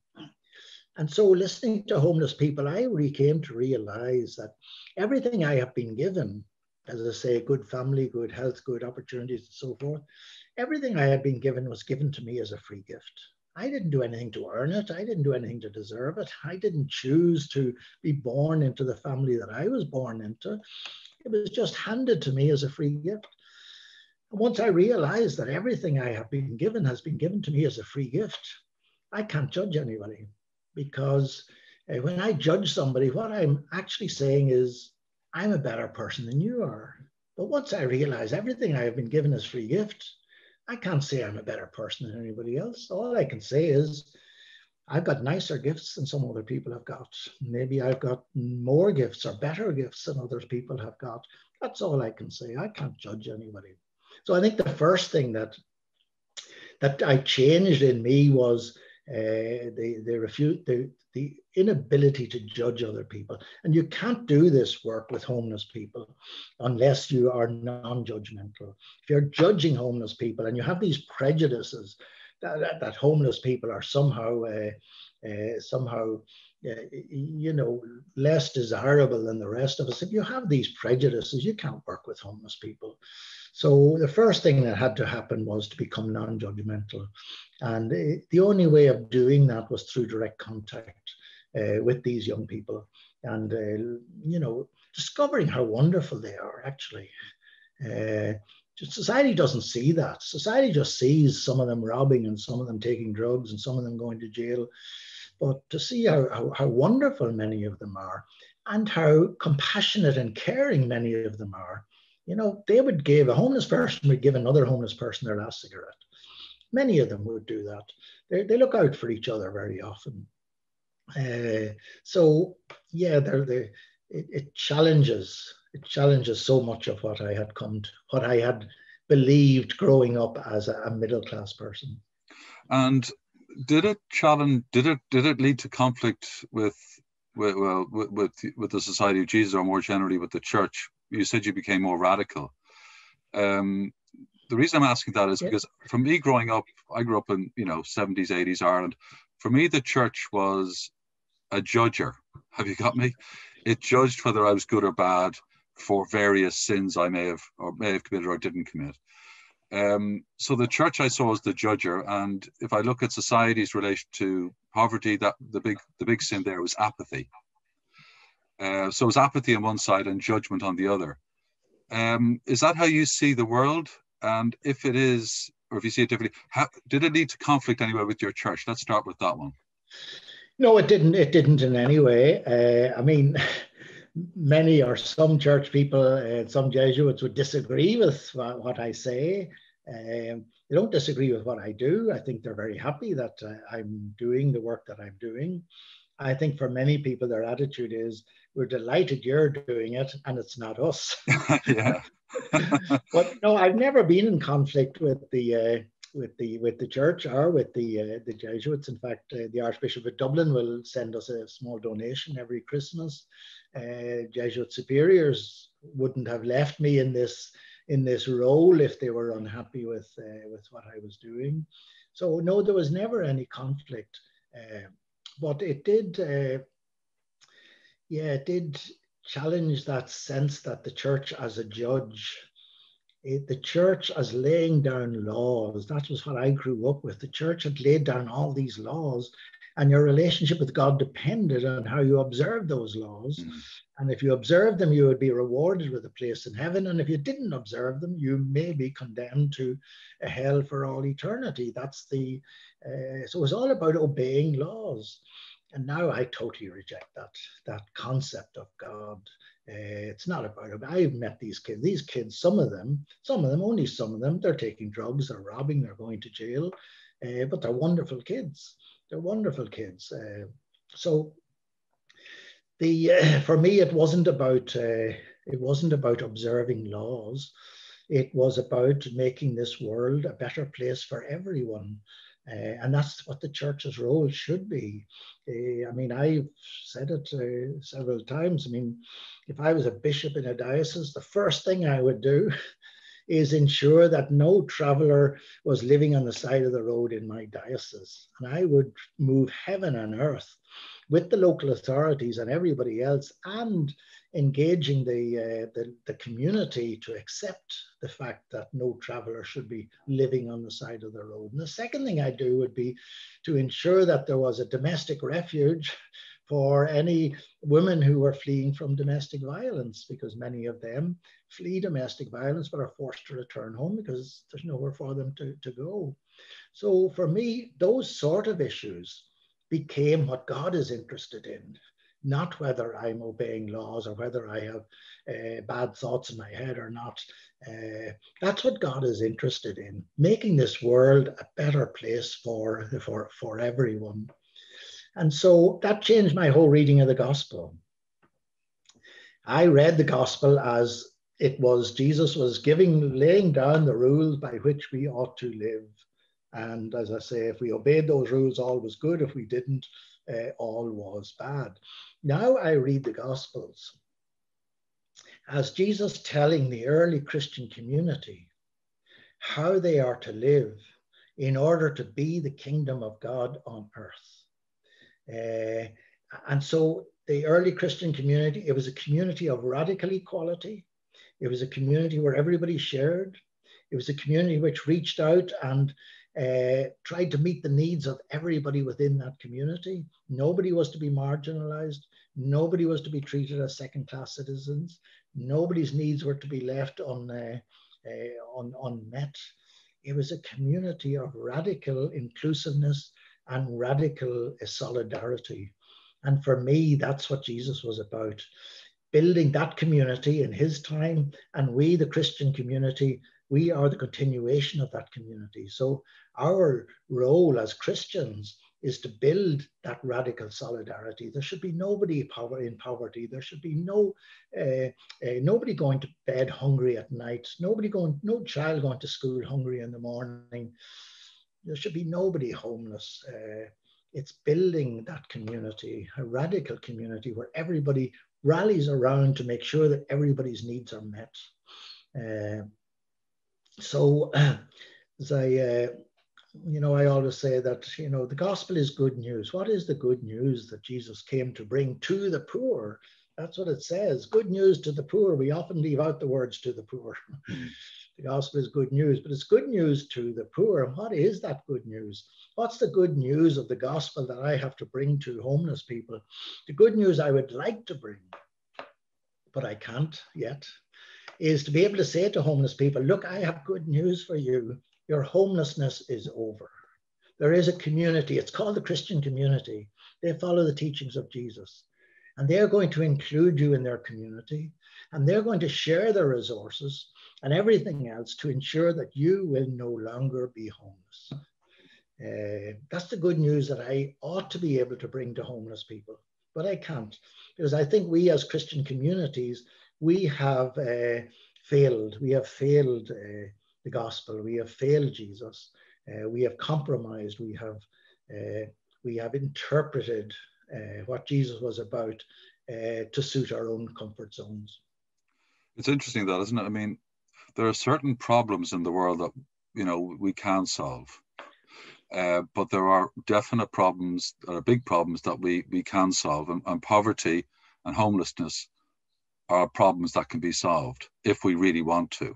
And so, listening to homeless people, I really came to realize that everything I have been given as I say, good family, good health, good opportunities, and so forth. Everything I had been given was given to me as a free gift. I didn't do anything to earn it. I didn't do anything to deserve it. I didn't choose to be born into the family that I was born into. It was just handed to me as a free gift. And once I realized that everything I have been given has been given to me as a free gift, I can't judge anybody because uh, when I judge somebody, what I'm actually saying is, I'm a better person than you are. But once I realize everything I have been given as free gifts, I can't say I'm a better person than anybody else. All I can say is I've got nicer gifts than some other people have got. Maybe I've got more gifts or better gifts than other people have got. That's all I can say. I can't judge anybody. So I think the first thing that that I changed in me was uh, the the refute the the inability to judge other people. And you can't do this work with homeless people unless you are non judgmental. If you're judging homeless people and you have these prejudices that, that, that homeless people are somehow uh, uh, somehow you know less desirable than the rest of us. If you have these prejudices, you can't work with homeless people. So the first thing that had to happen was to become non-judgmental, and it, the only way of doing that was through direct contact uh, with these young people, and uh, you know discovering how wonderful they are actually. Uh, society doesn't see that. Society just sees some of them robbing and some of them taking drugs and some of them going to jail. But to see how, how, how wonderful many of them are and how compassionate and caring many of them are, you know, they would give a homeless person would give another homeless person their last cigarette. Many of them would do that. They, they look out for each other very often. Uh, so yeah, they're, they it, it challenges it challenges so much of what I had come to, what I had believed growing up as a, a middle class person. And did it challenge? Did it did it lead to conflict with with well with with, with the Society of Jesus or more generally with the church? You said you became more radical. Um, the reason I'm asking that is yeah. because for me growing up, I grew up in you know 70s, 80s Ireland. For me, the church was a judger. Have you got me? It judged whether I was good or bad for various sins I may have or may have committed or didn't commit. Um, so the church I saw as the judger, and if I look at society's relation to poverty, that the big the big sin there was apathy. Uh, so it's apathy on one side and judgment on the other. Um, is that how you see the world? And if it is, or if you see it differently, how, did it lead to conflict anyway with your church? Let's start with that one. No, it didn't. It didn't in any way. Uh, I mean, many or some church people and some Jesuits would disagree with what I say. Um, they don't disagree with what I do. I think they're very happy that uh, I'm doing the work that I'm doing. I think for many people, their attitude is, we're delighted you're doing it and it's not us. yeah. but no, I've never been in conflict with the uh, with the with the church or with the uh, the Jesuits. In fact, uh, the Archbishop of Dublin will send us a small donation every Christmas. Uh, Jesuit superiors wouldn't have left me in this in this role if they were unhappy with uh, with what I was doing. So no, there was never any conflict, uh, but it did. Yeah, it did challenge that sense that the church as a judge it, the church as laying down laws. That was what I grew up with. The church had laid down all these laws, and your relationship with God depended on how you observed those laws. Mm. And if you observed them, you would be rewarded with a place in heaven. And if you didn't observe them, you may be condemned to a hell for all eternity. That's the uh, so it was all about obeying laws. And now I totally reject that that concept of God uh, it's not about it. I've met these kids. These kids, some of them, some of them, only some of them, they're taking drugs, they're robbing, they're going to jail, uh, but they're wonderful kids. They're wonderful kids. Uh, so the for me, it wasn't about it wasn't about observing laws. It was about making this world a better place for everyone. Uh, and that's what the church's role should be. Uh, I mean, I've said it uh, several times. I mean, if I was a bishop in a diocese, the first thing I would do is ensure that no traveler was living on the side of the road in my diocese. And I would move heaven and earth with the local authorities and everybody else and engaging the, uh, the, the, community to accept the fact that no traveller should be living on the side of the road. And the second thing I do would be to ensure that there was a domestic refuge for any women who were fleeing from domestic violence, because many of them flee domestic violence but are forced to return home because there's nowhere for them to, to go. So for me, those sort of issues became what God is interested in not whether I'm obeying laws or whether I have uh, bad thoughts in my head or not. Uh, that's what God is interested in, making this world a better place for, for, for everyone. And so that changed my whole reading of the gospel. I read the gospel as it was Jesus was giving, laying down the rules by which we ought to live. And as I say, if we obeyed those rules, all was good. If we didn't, uh, all was bad. Now I read the Gospels as Jesus telling the early Christian community how they are to live in order to be the kingdom of God on earth. Uh, and so the early Christian community, it was a community of radical equality. It was a community where everybody shared. It was a community which reached out and uh, tried to meet the needs of everybody within that community. Nobody was to be marginalized. Nobody was to be treated as second class citizens. Nobody's needs were to be left un, uh, uh, un, unmet. It was a community of radical inclusiveness and radical solidarity. And for me, that's what Jesus was about building that community in his time. And we, the Christian community, we are the continuation of that community. So our role as Christians is to build that radical solidarity. There should be nobody in poverty. There should be no uh, uh, nobody going to bed hungry at night. Nobody going, no child going to school hungry in the morning. There should be nobody homeless. Uh, it's building that community, a radical community where everybody rallies around to make sure that everybody's needs are met. So, as I, uh, you know, I always say that, you know, the gospel is good news. What is the good news that Jesus came to bring to the poor? That's what it says. Good news to the poor. We often leave out the words to the poor. The gospel is good news, but it's good news to the poor. And what is that good news? What's the good news of the gospel that I have to bring to homeless people? The good news I would like to bring, but I can't yet, is to be able to say to homeless people, look, I have good news for you. Your homelessness is over. There is a community, it's called the Christian community. They follow the teachings of Jesus. And they're going to include you in their community. And they're going to share their resources and everything else to ensure that you will no longer be homeless. Uh, that's the good news that I ought to be able to bring to homeless people, but I can't because I think we as Christian communities we have uh, failed. We have failed uh, the gospel. We have failed Jesus. Uh, we have compromised. We have uh, we have interpreted uh, what Jesus was about to suit our own comfort zones. It's interesting that, isn't it? I mean, there are certain problems in the world that you know we can solve uh, but there are definite problems, there are big problems that we, we can solve. And, and, poverty and homelessness are problems that can be solved if we really want to.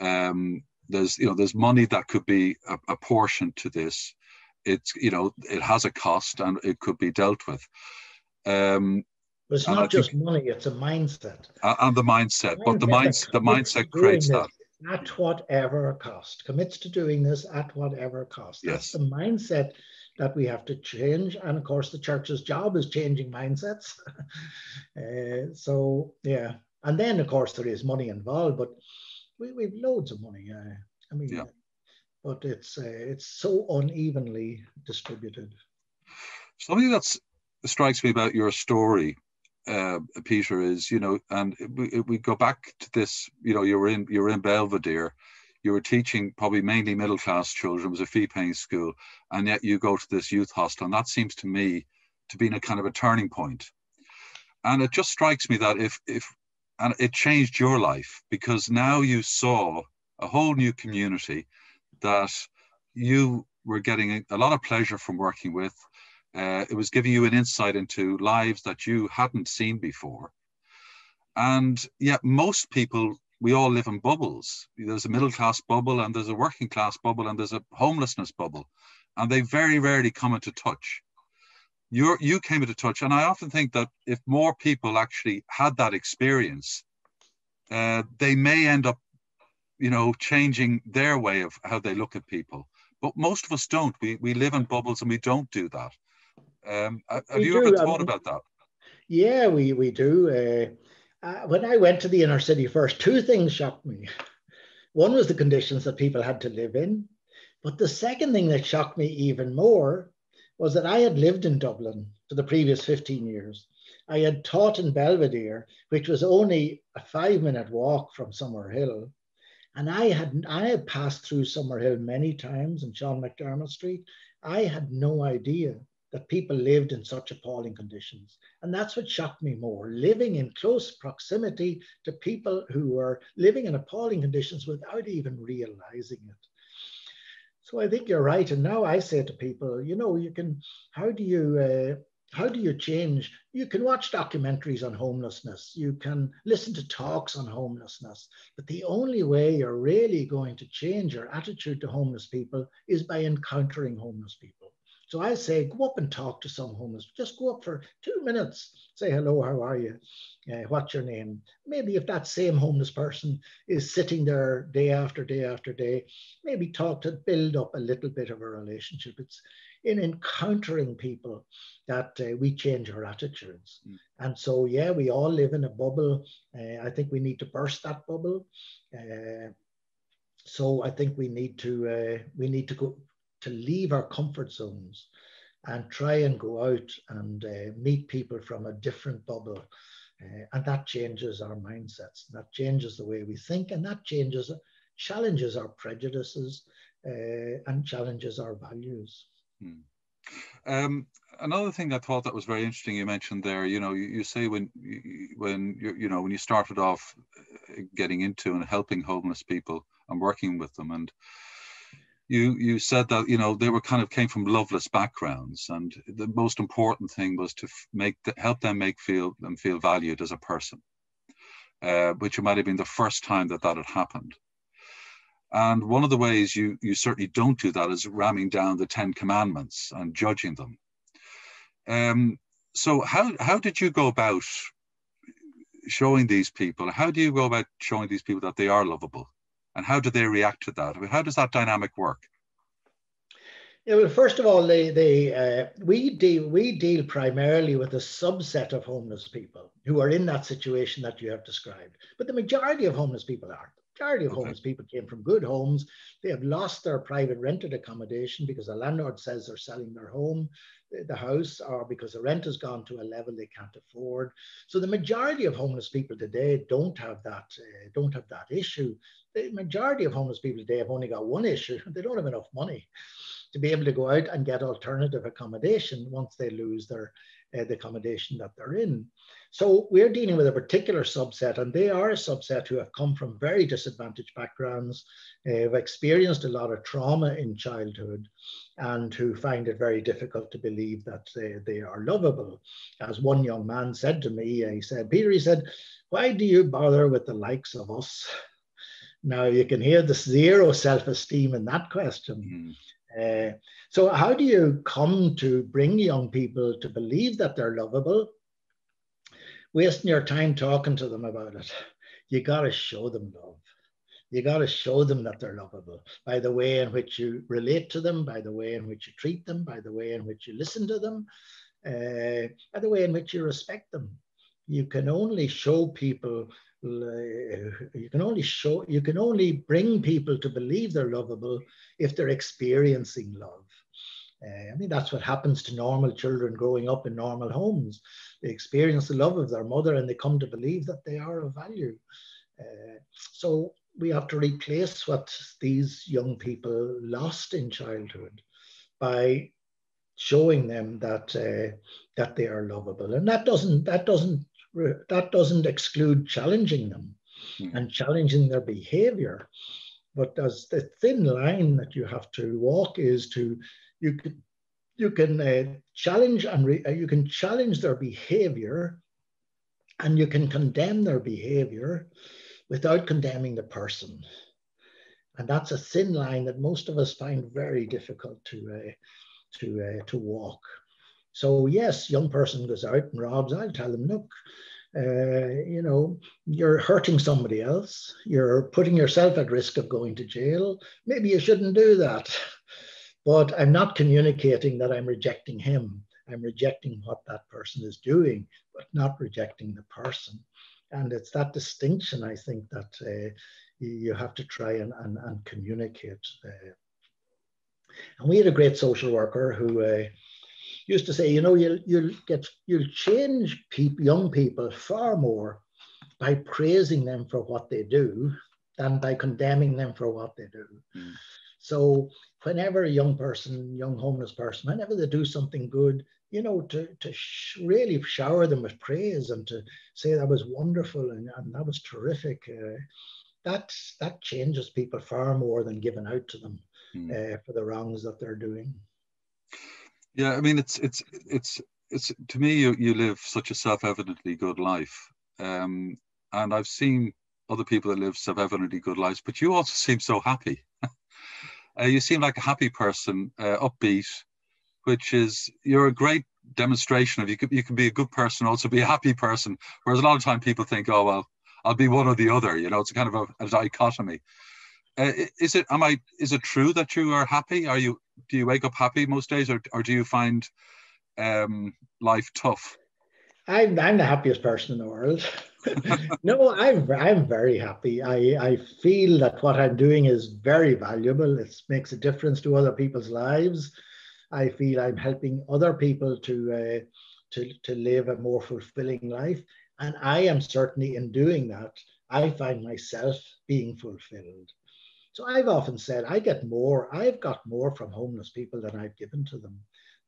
Um, there's, you know, there's money that could be apportioned to this. It's, you know, it has a cost and it could be dealt with. Um, but it's not just think, money; it's a mindset. And the mindset, but the mindset, the mindset creates that at whatever cost, commits to doing this at whatever cost. That's yes. the mindset that we have to change. And of course, the church's job is changing mindsets. uh, so, yeah. And then, of course, there is money involved, but we, we've loads of money. Uh, I mean, yeah. but it's uh, it's so unevenly distributed. Something that strikes me about your story uh, Peter, is you know, and we, we go back to this. You know, you were in you were in Belvedere, you were teaching probably mainly middle class children. It was a fee paying school, and yet you go to this youth hostel, and that seems to me to be a kind of a turning point. And it just strikes me that if if and it changed your life because now you saw a whole new community that you were getting a lot of pleasure from working with uh, it was giving you an insight into lives that you hadn't seen before. And yet, most people, we all live in bubbles. There's a middle class bubble, and there's a working class bubble, and there's a homelessness bubble. And they very rarely come into touch. you you came into touch. And I often think that if more people actually had that experience, uh, they may end up, you know, changing their way of how they look at people. But most of us don't. We, we live in bubbles and we don't do that. Um, have we you do. ever thought about that? Yeah, we, we do. Uh, uh, when I went to the inner city first, two things shocked me. One was the conditions that people had to live in. But the second thing that shocked me even more was that I had lived in Dublin for the previous 15 years. I had taught in Belvedere, which was only a five minute walk from Summerhill. And I had I had passed through Summerhill many times in Sean McDermott Street. I had no idea that people lived in such appalling conditions. And that's what shocked me more living in close proximity to people who were living in appalling conditions without even realizing it. So I think you're right. And now I say to people, you know, you can, how do you, uh, how do you change? You can watch documentaries on homelessness. You can listen to talks on homelessness. But the only way you're really going to change your attitude to homeless people is by encountering homeless people. So I say, go up and talk to some homeless. Just go up for two minutes, say hello, how are you? Uh, what's your name? Maybe if that same homeless person is sitting there day after day after day, maybe talk to build up a little bit of a relationship. It's in encountering people that uh, we change our attitudes. Mm. And so, yeah, we all live in a bubble. Uh, I think we need to burst that bubble. Uh, so I think we need to uh, we need to go to leave our comfort zones and try and go out and uh, meet people from a different bubble. Uh, and that changes our mindsets, that changes the way we think, and that changes, challenges our prejudices uh, and challenges our values. Hmm. Um, another thing I thought that was very interesting you mentioned there, you know, you, you say when when you you know when you started off uh, getting into and helping homeless people and working with them and you you said that you know they were kind of came from loveless backgrounds and the most important thing was to make the, help them make feel them feel valued as a person uh, which might have been the first time that that had happened. And one of the ways you you certainly don't do that is ramming down the 10 commandments and judging them. Um, so how how did you go about showing these people? How do you go about showing these people that they are lovable and how do they react to that? I mean, how does that dynamic work? Yeah, well, first of all, they, they, uh, we, deal, we deal primarily with a subset of homeless people who are in that situation that you have described. But the majority of homeless people aren't. The majority of okay. homeless people came from good homes. They have lost their private rented accommodation because the landlord says they're selling their home the house or because the rent has gone to a level they can't afford. So the majority of homeless people today don't have that uh, don't have that issue. The majority of homeless people today have only got one issue: they don't have enough money to be able to go out and get alternative accommodation once they lose their uh, the accommodation that they're in. So we're dealing with a particular subset, and they are a subset who have come from very disadvantaged backgrounds, uh, have experienced a lot of trauma in childhood, and who find it very difficult to believe that they, they are lovable. As one young man said to me, he said, Peter, he said, why do you bother with the likes of us? Now you can hear the zero self-esteem in that question. Uh, so, how do you come to bring young people to believe that they're lovable? Wasting your time talking to them about it. You got to show them love. You got to show them that they're lovable by the way in which you relate to them, by the way in which you treat them, by the way in which you listen to them, uh, by the way in which you respect them. You can only show people you can only show you can only bring people to believe they're lovable if they're experiencing love. Uh, i mean that's what happens to normal children growing up in normal homes. They experience the love of their mother and they come to believe that they are of value. Uh, so we have to replace what these young people lost in childhood by showing them that uh, that they are lovable. And that doesn't that doesn't that doesn't exclude challenging them mm. and challenging their behavior. But as the thin line that you have to walk is to you can you can uh, challenge and re, uh, you can challenge their behavior and you can condemn their behavior without condemning the person and that's a thin line that most of us find very difficult to uh, to uh, to walk so yes, young person goes out and robs. I'll tell them, look, uh, you know, you're hurting somebody else. You're putting yourself at risk of going to jail. Maybe you shouldn't do that. But I'm not communicating that I'm rejecting him. I'm rejecting what that person is doing, but not rejecting the person. And it's that distinction, I think, that uh, you have to try and, and, and communicate. Uh, and we had a great social worker who uh, used to say, you know, you'll you'll get you'll change people, young people far more by praising them for what they do than by condemning them for what they do. Mm. So whenever a young person, young homeless person, whenever they do something good, you know, to, to sh- really shower them with praise and to say that was wonderful and, and that was terrific, uh, that, that changes people far more than giving out to them mm. uh, for the wrongs that they're doing. Yeah, I mean, it's it's it's it's to me you you live such a self-evidently good life, um, and I've seen other people that live self-evidently good lives, but you also seem so happy. uh, you seem like a happy person, uh, upbeat, which is you're a great demonstration of you can you can be a good person, also be a happy person. Whereas a lot of time people think, oh well, I'll be one or the other. You know, it's kind of a, a dichotomy. Uh, is it? Am I? Is it true that you are happy? Are you? Do you wake up happy most days, or or do you find um, life tough? I'm I'm the happiest person in the world. no, I'm I'm very happy. I I feel that what I'm doing is very valuable. It makes a difference to other people's lives. I feel I'm helping other people to uh, to to live a more fulfilling life, and I am certainly in doing that. I find myself being fulfilled. So I've often said I get more. I've got more from homeless people than I've given to them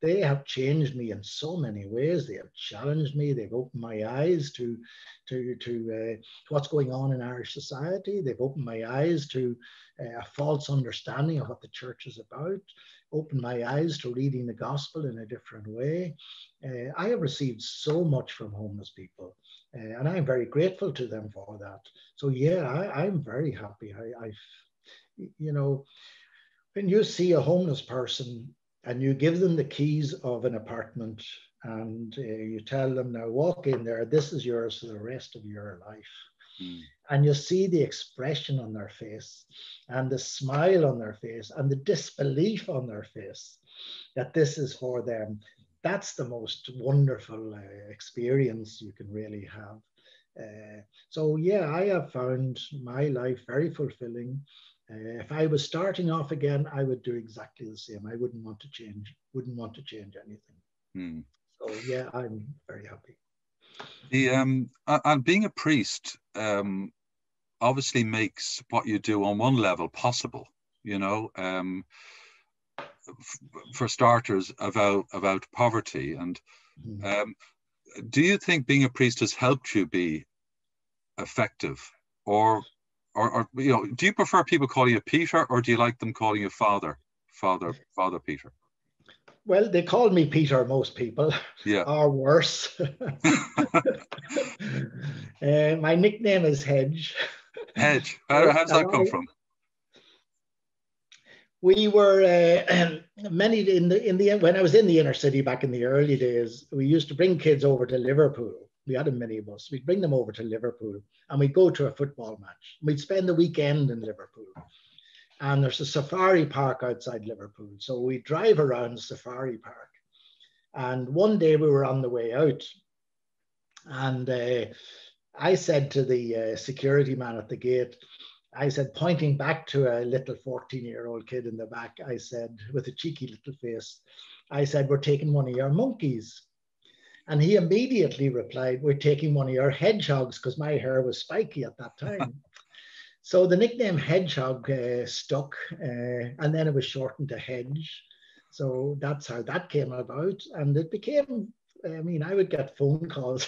they have changed me in so many ways. They have challenged me. They've opened my eyes to, to, to uh, what's going on in Irish society. They've opened my eyes to uh, a false understanding of what the church is about. Opened my eyes to reading the gospel in a different way. Uh, I have received so much from homeless people, uh, and I'm very grateful to them for that. So yeah, I, am very happy. I, I, you know, when you see a homeless person and you give them the keys of an apartment and uh, you tell them now walk in there. This is yours for the rest of your life. Mm. and you see the expression on their face and the smile on their face and the disbelief on their face that this is for them. That's the most wonderful uh, experience you can really have. Uh, so yeah i have found my life very fulfilling uh, if I was starting off again, I would do exactly the same. I wouldn't want to change, wouldn't want to change anything. Hmm. So yeah, I'm very happy. The um and being a priest um obviously makes what you do on one level possible. You know, um, for starters, about about poverty and. Mm-hmm. Um, do you think being a priest has helped you be effective or or, or you know, do you prefer people calling you Peter, or do you like them calling you Father, Father, Father Peter? Well, they call me Peter. Most people, yeah, or worse. uh, my nickname is Hedge. Hedge. How, how does that come from? We were uh, many in the in the when I was in the inner city back in the early days. We used to bring kids over to Liverpool we had a minibus. We'd bring them over to Liverpool and we'd go to a football match. We'd spend the weekend in Liverpool. And there's a safari park outside Liverpool. So we drive around safari park. And one day we were on the way out. And uh, I said to the uh, security man at the gate, I said, pointing back to a little 14 year old kid in the back, I said, with a cheeky little face, I said, We're taking one of your monkeys. And he immediately replied, We're taking one of your hedgehogs because my hair was spiky at that time. so the nickname hedgehog uh, stuck, uh, and then it was shortened to hedge. So that's how that came about. And it became, I mean, I would get phone calls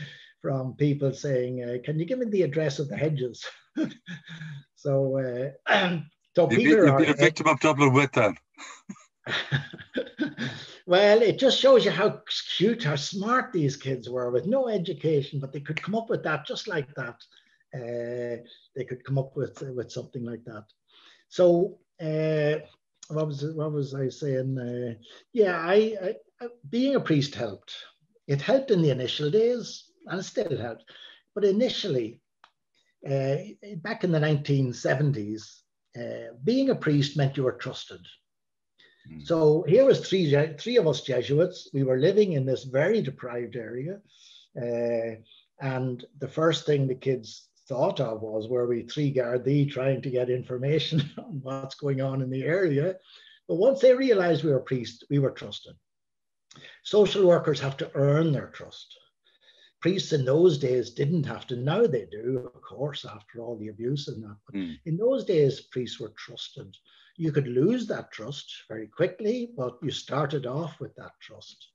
from people saying, uh, Can you give me the address of the hedges? so, uh, so you'd Peter. Be, you'd be a victim of Dublin wit then. Well, it just shows you how cute, how smart these kids were with no education, but they could come up with that just like that. Uh, they could come up with with something like that. So, uh, what was what was I saying? Uh, yeah, I, I, being a priest helped. It helped in the initial days, and it still helped. But initially, uh, back in the 1970s, uh, being a priest meant you were trusted Hmm. So here was three, three of us Jesuits. We were living in this very deprived area. Uh, and the first thing the kids thought of was were we three Gardaí trying to get information on what's going on in the area. But once they realized we were priests, we were trusted. Social workers have to earn their trust. Priests in those days didn't have to, now they do, of course, after all the abuse and that. But mm. in those days, priests were trusted. You could lose that trust very quickly, but you started off with that trust.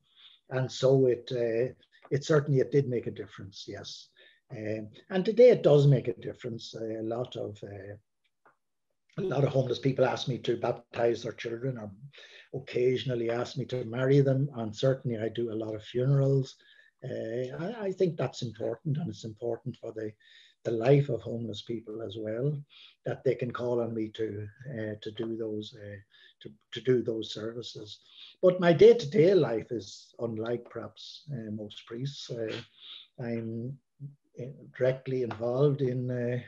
And so it, uh, it certainly, it did make a difference, yes. Um, and today it does make a difference. Uh, a lot of uh, a lot of homeless people ask me to baptize their children or occasionally ask me to marry them. And certainly I do a lot of funerals. Uh, I, I, think that's important and it's important for the, the life of homeless people as well, that they can call on me to, uh, to do those uh, to, to do those services. But my day-to-day life is unlike perhaps uh, most priests. Uh, I'm uh, directly involved in, uh,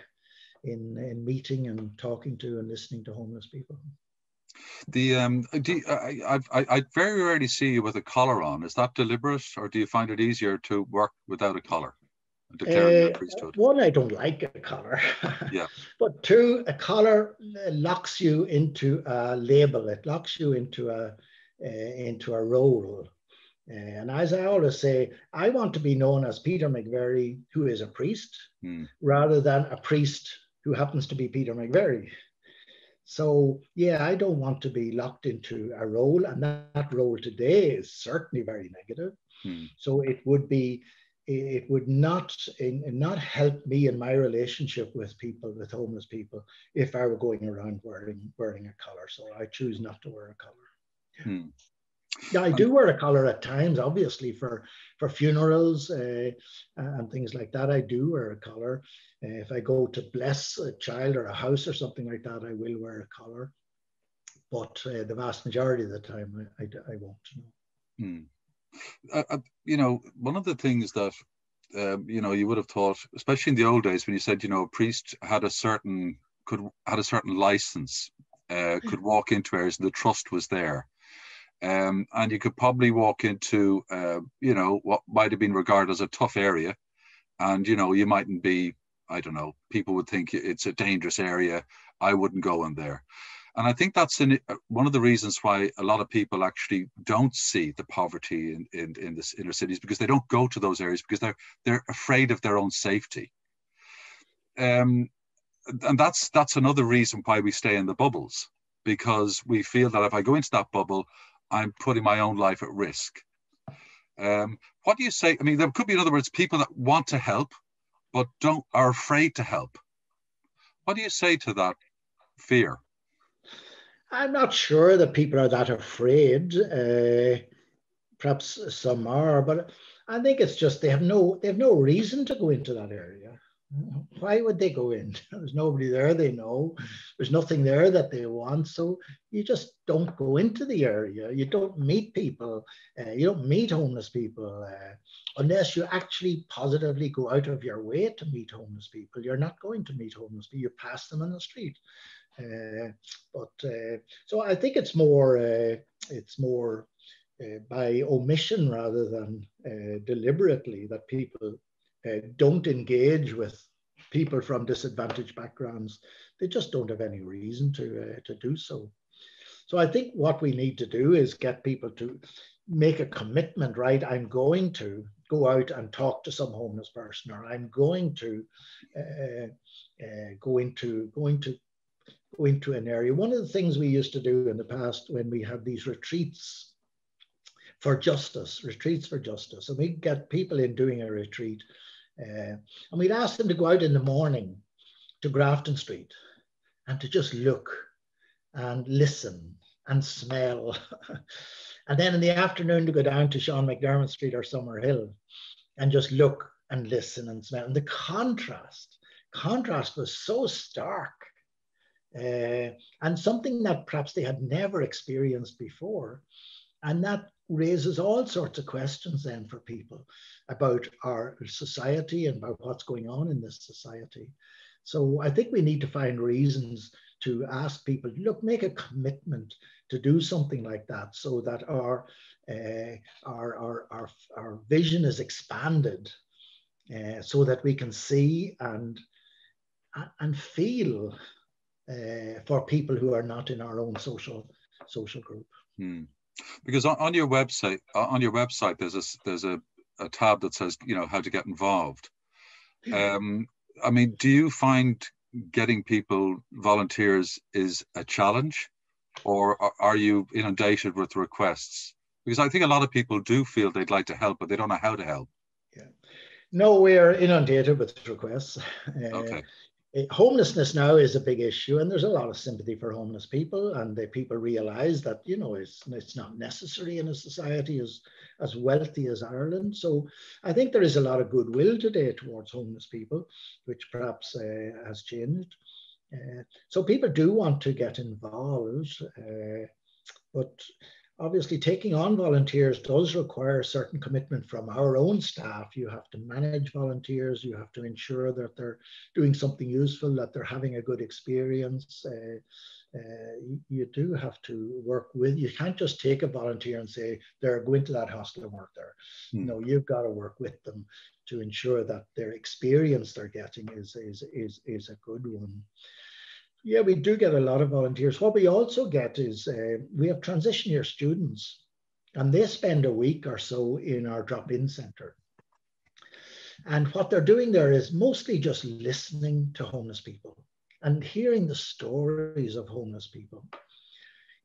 in, in meeting and talking to and listening to homeless people. The um, do I, I, I very rarely see you with a collar on. Is that deliberate, or do you find it easier to work without a collar? Uh, one, I don't like a collar. yeah. But two, a collar locks you into a label. It locks you into a uh, into a role. And as I always say, I want to be known as Peter McVerry, who is a priest, hmm. rather than a priest who happens to be Peter McVerry. So, yeah, I don't want to be locked into a role, and that, that role today is certainly very negative. Hmm. So, it would be it would not not help me in my relationship with people with homeless people if I were going around wearing wearing a collar. So I choose not to wear a collar. Hmm. Yeah, I do wear a collar at times, obviously for for funerals uh, and things like that. I do wear a collar. Uh, if I go to bless a child or a house or something like that, I will wear a collar. But uh, the vast majority of the time, I, I, I won't. Hmm uh, uh, you know, one of the things that um, you know you would have thought, especially in the old days, when you said you know a priest had a certain could had a certain license, uh, could walk into areas, and the trust was there. Um, and you could probably walk into, uh, you know, what might have been regarded as a tough area, and you know, you mightn't be, I don't know, people would think it's a dangerous area. I wouldn't go in there. And I think that's in, uh, one of the reasons why a lot of people actually don't see the poverty in, in, in the inner cities because they don't go to those areas because they're they're afraid of their own safety. Um, and that's that's another reason why we stay in the bubbles because we feel that if I go into that bubble, I'm putting my own life at risk. Um, what do you say? I mean, there could be, in other words, people that want to help but don't are afraid to help. What do you say to that fear? I'm not sure that people are that afraid. Uh, perhaps some are, but I think it's just they have no they have no reason to go into that area. Why would they go in? There's nobody there they know. There's nothing there that they want. So you just don't go into the area. You don't meet people. Uh, you don't meet homeless people uh, unless you actually positively go out of your way to meet homeless people. You're not going to meet homeless people. You pass them on the street. Uh, but uh, so I think it's more uh, it's more by omission rather than deliberately that people don't engage with people from disadvantaged backgrounds. They just don't have any reason to to do so. So I think what we need to do is get people to make a commitment, right? I'm going to go out and talk to some homeless person, or I'm going to uh, uh, go into going to go into an area. One of the things we used to do in the past when we had these retreats for justice, retreats for justice, and we'd get people in doing a retreat, uh, and we'd ask them to go out in the morning to Grafton Street and to just look and listen and smell. and then in the afternoon to go down to Sean McDermott Street or Summerhill and just look and listen and smell. And the contrast, contrast was so stark uh, and something that perhaps they had never experienced before. And that raises all sorts of questions then for people about our society and about what's going on in this society. So I think we need to find reasons to ask people, look, make a commitment to do something like that so that our, uh, our, our, our, our vision is expanded uh, so that we can see and, and feel uh, for people who are not in our own social social group. Hmm. Because on, on, your website, on your website, there's a there's a, a tab that says you know how to get involved. Um, I mean, do you find getting people volunteers is a challenge, or are you inundated with requests? Because I think a lot of people do feel they'd like to help, but they don't know how to help. Yeah. No, we are inundated with requests. Uh, okay homelessness now is a big issue, and there's a lot of sympathy for homeless people, and the people realize that you know it's it's not necessary in a society as as wealthy as Ireland. So I think there is a lot of goodwill today towards homeless people, which perhaps uh, has changed. Uh, so people do want to get involved, uh, but obviously taking on volunteers does require a certain commitment from our own staff. You have to manage volunteers, you have to ensure that they're doing something useful, that they're having a good experience. Uh, uh, you, do have to work with, you can't just take a volunteer and say, they're going to that hostel and work there. Hmm. No, you've got to work with them to ensure that their experience they're getting is, is, is, is a good one. Yeah, we do get a lot of volunteers. What we also get is uh, we have transition year students, and they spend a week or so in our drop in center. And what they're doing there is mostly just listening to homeless people and hearing the stories of homeless people.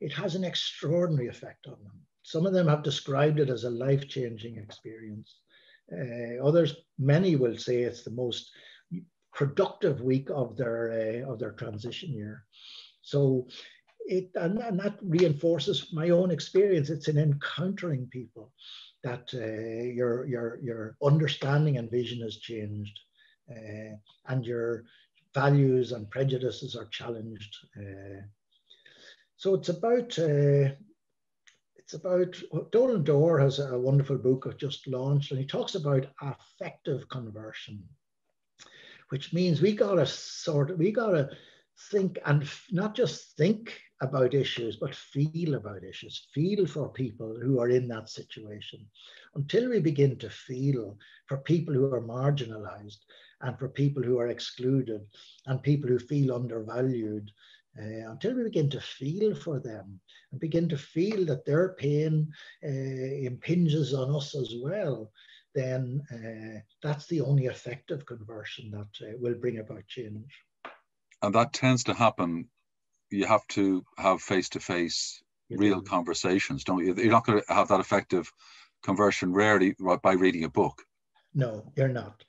It has an extraordinary effect on them. Some of them have described it as a life changing experience. Uh, others, many will say it's the most productive week of their uh, of their transition year. So it and, and, that reinforces my own experience. It's in encountering people that uh, your your your understanding and vision has changed, uh, and your values and prejudices are challenged. Uh, so it's about uh, it's about Donal Dorr has a wonderful book I just launched, and he talks about affective conversion which means we gotta sort of we gotta think and not just think about issues, but feel about issues, feel for people who are in that situation. Until we begin to feel for people who are marginalized and for people who are excluded and people who feel undervalued, uh, until we begin to feel for them and begin to feel that their pain uh, impinges on us as well, then uh, that's the only affective conversion that uh, will bring about change. And that tends to happen. You have to have face to face real do. conversations, don't you? You're not going to have that affective conversion rarely by reading a book. No, you're not.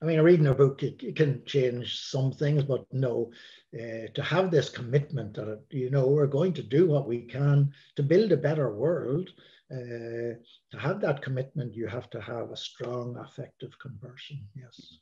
I mean, reading a book it, it can change some things, but no, uh, to have this commitment that you know we're going to do what we can to build a better world uh, to have that commitment, you have to have a strong affective conversion. Yes.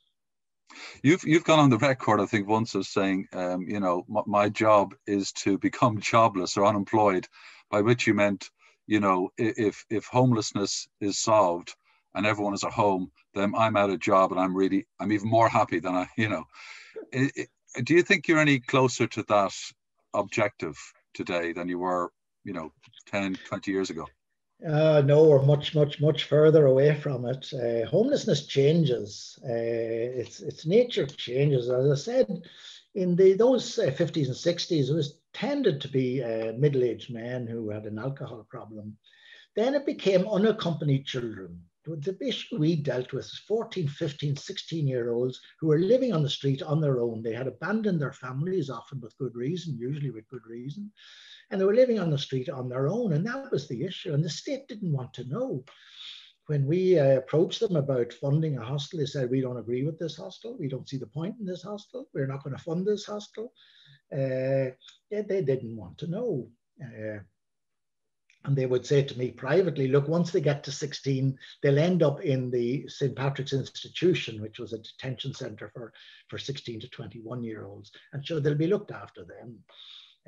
You've you've gone on the record, I think, once of saying, um, you know, my, my job is to become jobless or unemployed, by which you meant, you know, if if homelessness is solved and everyone is at home, then I'm out of job and I'm really I'm even more happy than I, you know. It, it, do you think you're any closer to that objective today than you were, you know, 10, 20 years ago? Uh, no, we're much, much, much further away from it. Uh, homelessness changes. Uh, its its nature changes. As I said, in the those 50s uh, and 60s, it was tended to be middle-aged men who had an alcohol problem. Then it became unaccompanied children. The issue we dealt with was 14, 15, 16 year olds who were living on the street on their own. They had abandoned their families, often with good reason, usually with good reason and they were living on the street on their own. And that was the issue. And the state didn't want to know. When we uh, approached them about funding a hostel, they said, We don't agree with this hostel. We don't see the point in this hostel. We're not going to fund this hostel. Uh, they, they, didn't want to know. Uh, and they would say to me privately, look, once they get to 16, they'll end up in the St. Patrick's Institution, which was a detention center for, for 16 to 21 year olds. And so they'll be looked after then.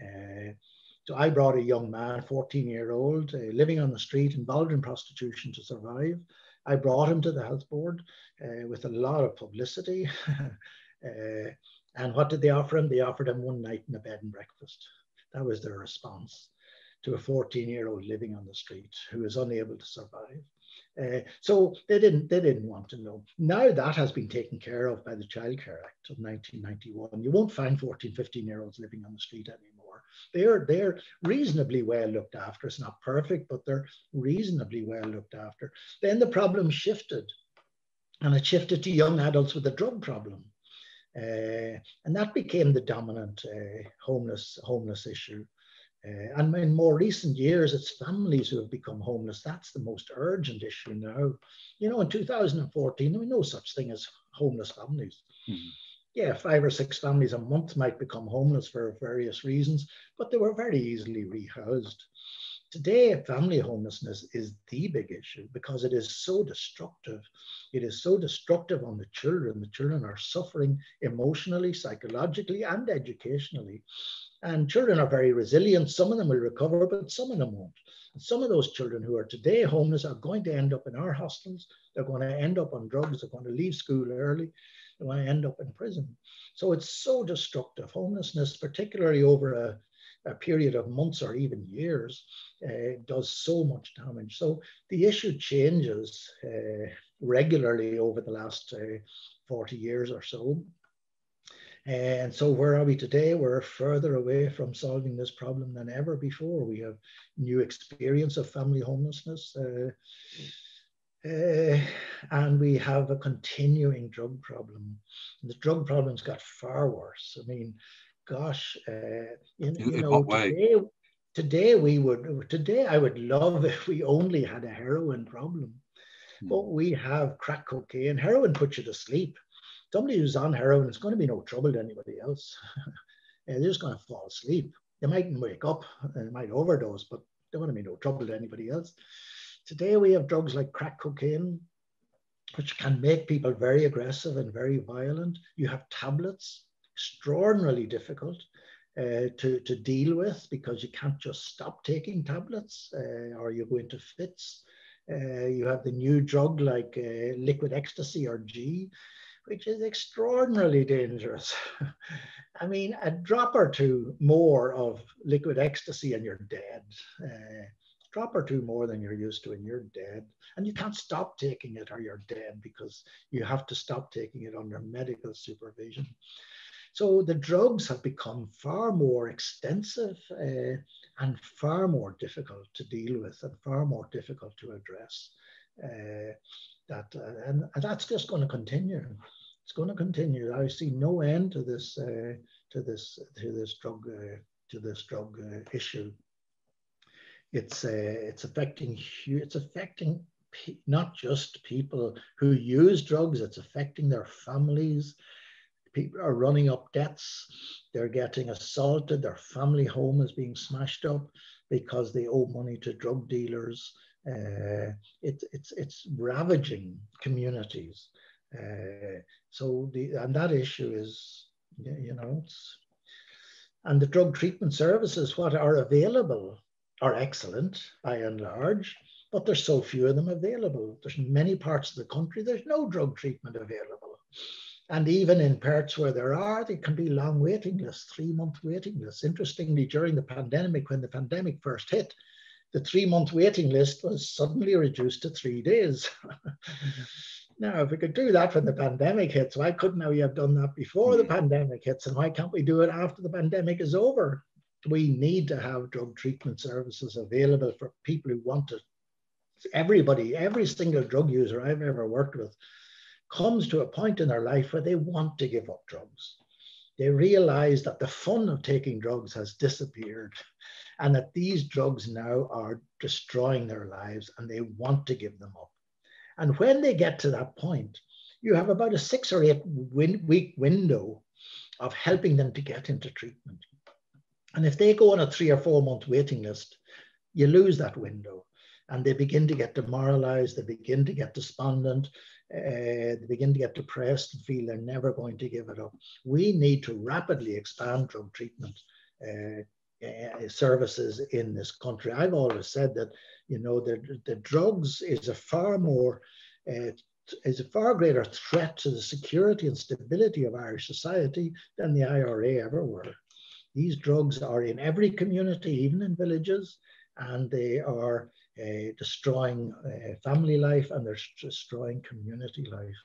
Uh, so I brought a young man, 14 year old, uh, living on the street, involved in prostitution to survive. I brought him to the health board uh, with a lot of publicity. uh, and what did they offer him? They offered him one night in a bed and breakfast. That was their response to a 14 year old living on the street who is unable to survive. Uh, so they didn't they didn't want to know. Now that has been taken care of by the Child Care Act of 1991. You won't find 14, 15 year olds living on the street anymore. They're, they're reasonably well looked after. It's not perfect, but they're reasonably well looked after. Then the problem shifted and it shifted to young adults with a drug problem. Uh, and that became the dominant uh, homeless, homeless issue. Uh, and in more recent years, it's families who have become homeless. That's the most urgent issue now. You know, in 2014, there was no such thing as homeless families. Mm-hmm yeah, five or six families a month might become homeless for various reasons, but they were very easily rehoused. Today, family homelessness is the big issue because it is so destructive. It is so destructive on the children. The children are suffering emotionally, psychologically, and educationally. And children are very resilient. Some of them will recover, but some of them won't. And some of those children who are today homeless are going to end up in our hostels. They're going to end up on drugs. They're going to leave school early They're going to end up in prison. So it's so destructive. Homelessness, particularly over a, a period of months or even years, uh, does so much damage. So the issue changes uh, regularly over the last uh, 40 years or so. And so, where are we today? We're further away from solving this problem than ever before. We have new experience of family homelessness. Uh, uh, and we have a continuing drug problem. And the drug problem's got far worse. I mean, gosh, uh, you, you know, today, today we would, today I would love if we only had a heroin problem. Hmm. But we have crack cocaine. Heroin puts you to sleep. Somebody who's on heroin is going to be no trouble to anybody else. They're just going to fall asleep. They mightn't wake up, they might overdose, but they're going to be no trouble to anybody else. Today we have drugs like crack cocaine, which can make people very aggressive and very violent. You have tablets, extraordinarily difficult uh, to, to deal with because you can't just stop taking tablets uh, or you go into fits. Uh, you have the new drug like uh, liquid ecstasy or G, which is extraordinarily dangerous. I mean, a drop or two more of liquid ecstasy and you're dead. Uh, drop or two more than you're used to and you're dead. And you can't stop taking it or you're dead because you have to stop taking it under medical supervision. So the drugs have become far more extensive uh, and far more difficult to deal with and far more difficult to address. Uh, that and, and, that's just going to continue. It's going to continue. I see no end to this uh, to this to this drug uh, to this drug uh, issue. It's uh, it's affecting it's affecting not just people who use drugs it's affecting their families. People are running up debts they're getting assaulted. Their family home is being smashed up because they owe money to drug dealers. Uh, it, it's it's ravaging communities. Uh, so the and that issue is you know and the drug treatment services what are available are excellent by and large, but there's so few of them available. There's many parts of the country, there's no drug treatment available. And even in parts where there are, there can be long waiting lists, three month waiting lists. Interestingly, during the pandemic, when the pandemic first hit, the three month waiting list was suddenly reduced to three days. now, if we could do that when the pandemic hits, why couldn't we have done that before the hmm. pandemic hits? And why can't we do it after the pandemic is over? we need to have drug treatment services available for people who want to. Everybody, every single drug user I've ever worked with comes to a point in their life where they want to give up drugs. They realize that the fun of taking drugs has disappeared and that these drugs now are destroying their lives and they want to give them up. And when they get to that point, you have about a six or eight win- week window of helping them to get into treatment. And if they go on a three or four month waiting list, you lose that window and they begin to get demoralized, they begin to get despondent, uh, they begin to get depressed and feel they're never going to give it up. We need to rapidly expand drug treatment uh, uh, services in this country. I've always said that, you know, the, the drugs is a far more uh, is a far greater threat to the security and stability of Irish society than the IRA ever were. These drugs are in every community, even in villages, and they are uh, destroying uh, family life and they're destroying community life.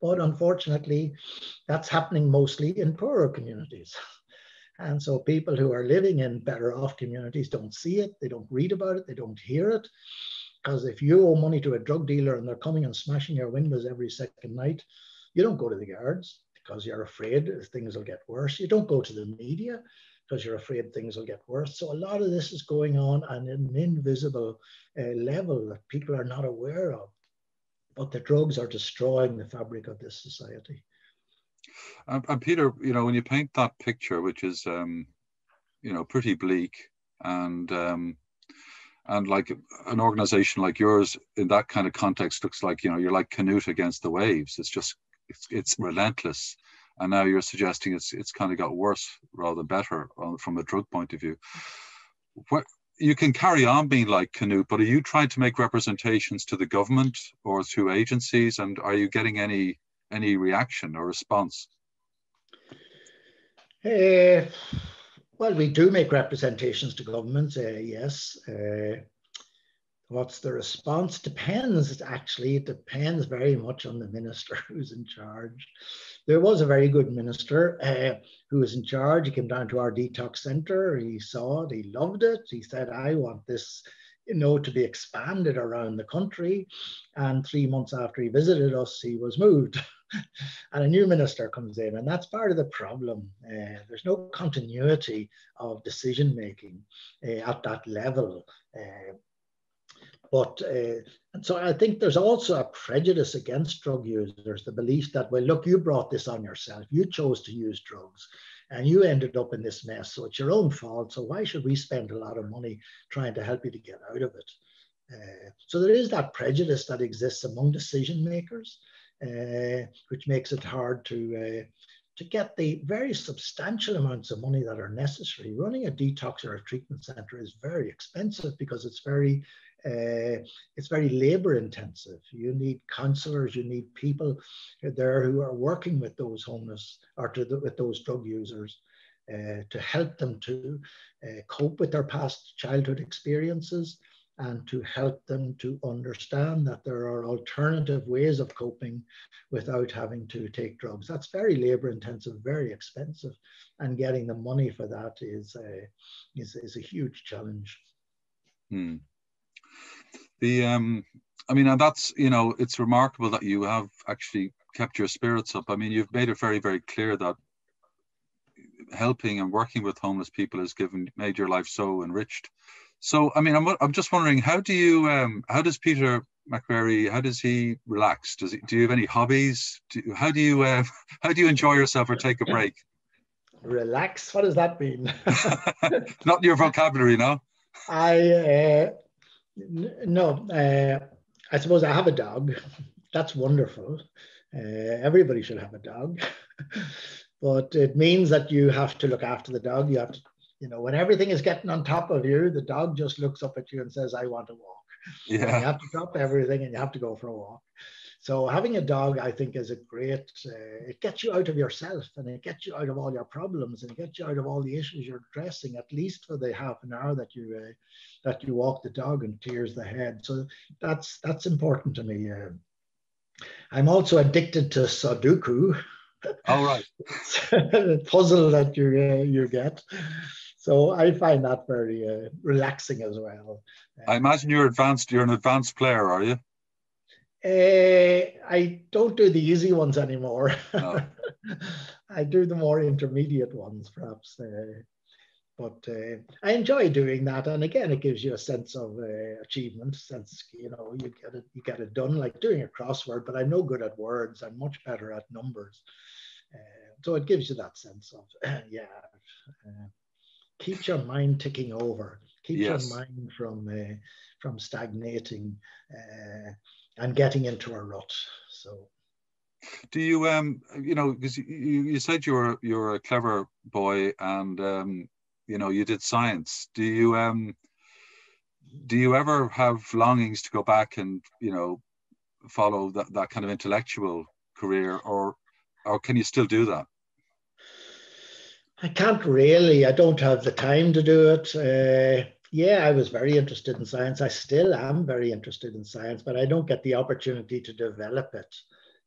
But unfortunately, that's happening mostly in poorer communities. And so people who are living in better off communities don't see it, they don't read about it, they don't hear it. Because if you owe money to a drug dealer and they're coming and smashing your windows every second night, you don't go to the guards because you're afraid things will get worse. You don't go to the media because you're afraid things will get worse. So a lot of this is going on on an invisible uh, level that people are not aware of. But the drugs are destroying the fabric of this society. And, and, Peter, you know, when you paint that picture, which is, um, you know, pretty bleak, and um, and like an organization like yours in that kind of context looks like you know you're like Canute against the waves. It's just it's, it's relentless, and now you're suggesting it's it's kind of got worse rather than better from a drug point of view. What you can carry on being like Canute, but are you trying to make representations to the government or to agencies, and are you getting any any reaction or response? Uh, well, we do make representations to governments, uh, yes. Uh, what's the response? Depends, actually. It depends very much on the minister who's in charge. There was a very good minister who was in charge. He came down to our detox center. He saw it, he loved it. He said, I want this you know, to be expanded around the country. And three months after he visited us, he was moved. and a new minister comes in, and that's part of the problem. Uh, there's no continuity of decision making uh, at that level. Uh, but uh, and so I think there's also a prejudice against drug users, the belief that, well, look, you brought this on yourself. You chose to use drugs and you ended up in this mess. So it's your own fault. So why should we spend a lot of money trying to help you to get out of it? Uh, so there is that prejudice that exists among decision makers. Uh, which makes it hard to uh, to get the very substantial amounts of money that are necessary. Running a detox or a treatment center is very expensive because it's very uh, it's very labor intensive. You need counselors, you need people there who are working with those homeless or to the, with those drug users uh, to help them to uh, cope with their past childhood experiences, and to help them to understand that there are alternative ways of coping without having to take drugs. That's very labor intensive, very expensive, and getting the money for that is a, is, is a huge challenge. Hmm. The um, I mean, and that's you know, it's remarkable that you have actually kept your spirits up. I mean, you've made it very, very clear that helping and working with homeless people has given made your life so enriched so, I mean, I'm, I'm just wondering, how do you, um, how does Peter McVerry, how does he relax? Does he, do you have any hobbies? Do, how do you, uh, how do you enjoy yourself or take a break? Relax. What does that mean? Not your vocabulary, no. I uh, no. Uh, I suppose I have a dog. That's wonderful. Uh, everybody should have a dog, but it means that you have to look after the dog. You have to you know, when everything is getting on top of you, the dog just looks up at you and says, I want to walk. Yeah. And you have to drop everything and you have to go for a walk. So having a dog, I think, is a great. Uh, it gets you out of yourself, and it gets you out of all your problems, and it gets you out of all the issues you're addressing. At least for the half an hour that you uh, that you walk the dog and tears the head. So that's that's important to me. Uh, I'm also addicted to Sudoku. All right. puzzle that you uh, you get. So I find that very uh, relaxing as well. I imagine you're advanced. You're an advanced player, are you? Uh, I don't do the easy ones anymore. No. I do the more intermediate ones, perhaps. Uh, but uh, I enjoy doing that, and again, it gives you a sense of uh, achievement. Sense, you know, you get it, you get it done, like doing a crossword. But I'm no good at words. I'm much better at numbers. So it gives you that sense of, yeah keeps your mind ticking over, keeps yes. your mind from uh, from stagnating uh, and getting into a rut. So. Do you um you know because you, you said you're you're a clever boy and um you know you did science. Do you um do you ever have longings to go back and you know follow that, that kind of intellectual career or or can you still do that I can't really. I don't have the time to do it. Uh, yeah, I was very interested in science. I still am very interested in science, but I don't get the opportunity to develop it.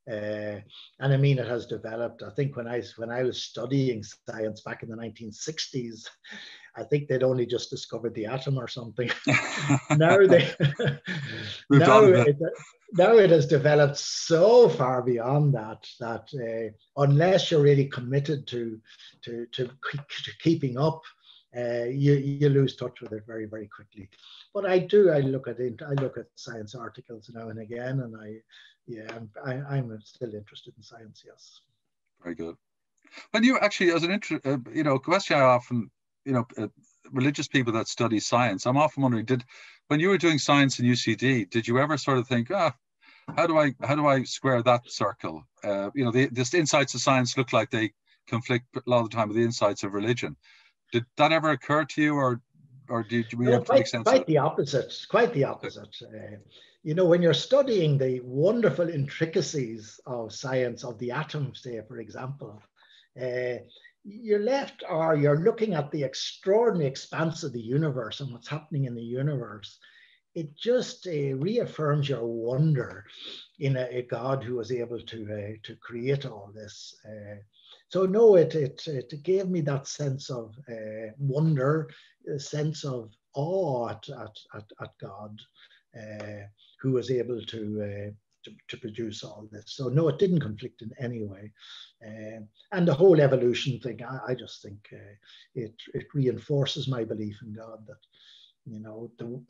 Uh, and I mean, it has developed. I think when I when I was studying science back in the 1960s, I think they'd only just discovered the atom or something. now they now it, now it has developed so far beyond that that uh, unless you're really committed to to to, to keeping up, uh, you you lose touch with it very very quickly. But I do. I look at it. I look at science articles now and again, and I yeah, I'm, I, am still interested in science. Yes. Very good. And you actually, as an intro, uh, you know, question I often, you know, uh, religious people that study science, I'm often wondering, did when you were doing science in UCD, did you ever sort of think, ah, how do I how do I square that circle? Uh, you know, the, the insights of science look like they conflict a lot of the time with the insights of religion. Did that ever occur to you, or or did we no, have to quite, make sense? Quite the opposite. Quite the opposite. Uh, you know, when you're studying the wonderful intricacies of science of the atom, say, for example, uh, you're left or you're looking at the extraordinary expanse of the universe and what's happening in the universe. It just uh, reaffirms your wonder in a, a, God who was able to uh, to create all this. Uh, so no, it, it it gave me that sense of uh, wonder, a sense of awe at at, at, at God, uh, who was able to to, to, produce all this. So no, it didn't conflict in any way. Uh, and the whole evolution thing, I, I just think uh, it, it reinforces my belief in God that, you know, the,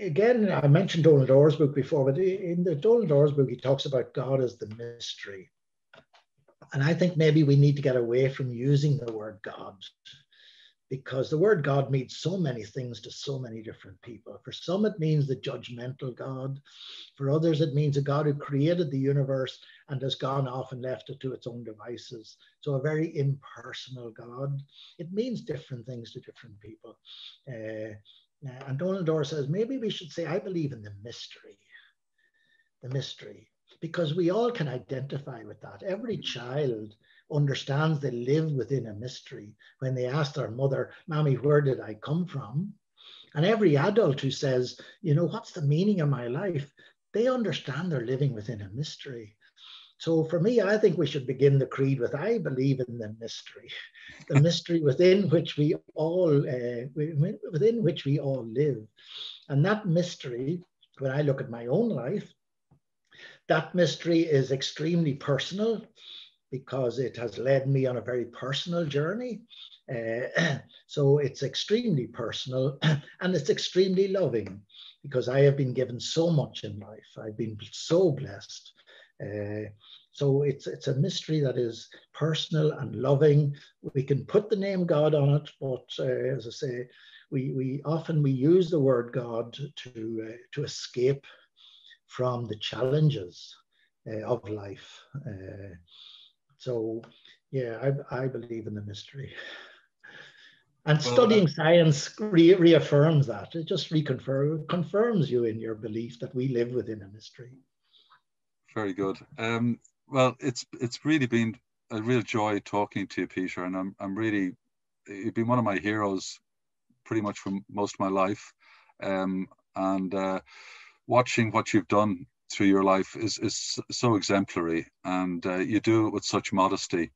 again, I mentioned Donal Dorr's book before, but in the Donal Dorr's book, he talks about God as the mystery. And I think maybe we need to get away from using the word God because the word God means so many things to so many different people. For some, it means the judgmental God. For others, it means a God who created the universe and has gone off and left it to its own devices. So, a very impersonal God. It means different things to different people. Uh, and Donal Dorr says maybe we should say, I believe in the mystery. The mystery. Because we all can identify with that. Every child understands they live within a mystery when they ask their mother, Mommy, where did I come from? And every adult who says, you know, what's the meaning of my life? They understand they're living within a mystery. So for me, I think we should begin the creed with I believe in the mystery, the mystery within which we all uh, within which we all live, and that mystery. When I look at my own life, that mystery is extremely personal because it has led me on a very personal journey. Uh, so it's extremely personal and it's extremely loving because I have been given so much in life. I've been so blessed. Uh, so it's it's a mystery that is personal and loving. We can put the name God on it, but uh, as I say, we we often we use the word God to to escape from the challenges uh, of life. Uh, so, yeah, I, I believe in the mystery. And well, studying uh, science re- reaffirms that. It just reconfirms confirms you in your belief that we live within a mystery. Very good. Um, well, it's it's really been a real joy talking to you, Peter, and I'm I'm really you've been one of my heroes pretty much for most of my life, um, and uh, watching what you've done through your life is is so exemplary, and uh, you do it with such modesty.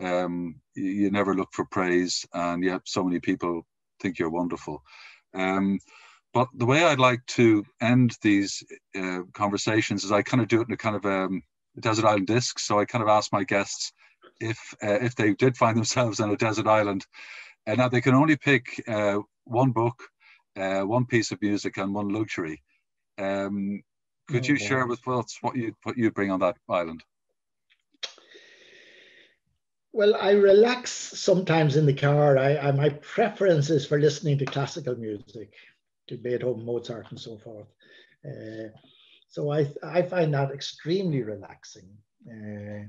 Um, you, never look for praise, and yet so many people think you're wonderful. Um, but the way I'd like to end these uh, conversations is I kind of do it in a kind of um, desert island disc. So I kind of ask my guests if uh, if they did find themselves on a desert island, and now they can only pick uh, one book, uh, one piece of music, and one luxury. Um, could you share with us what you what you bring on that island? Well, I relax sometimes in the car. I, I, my preference is for listening to classical music, to Beethoven, Mozart, and so forth. Uh, so I I find that extremely relaxing. Uh,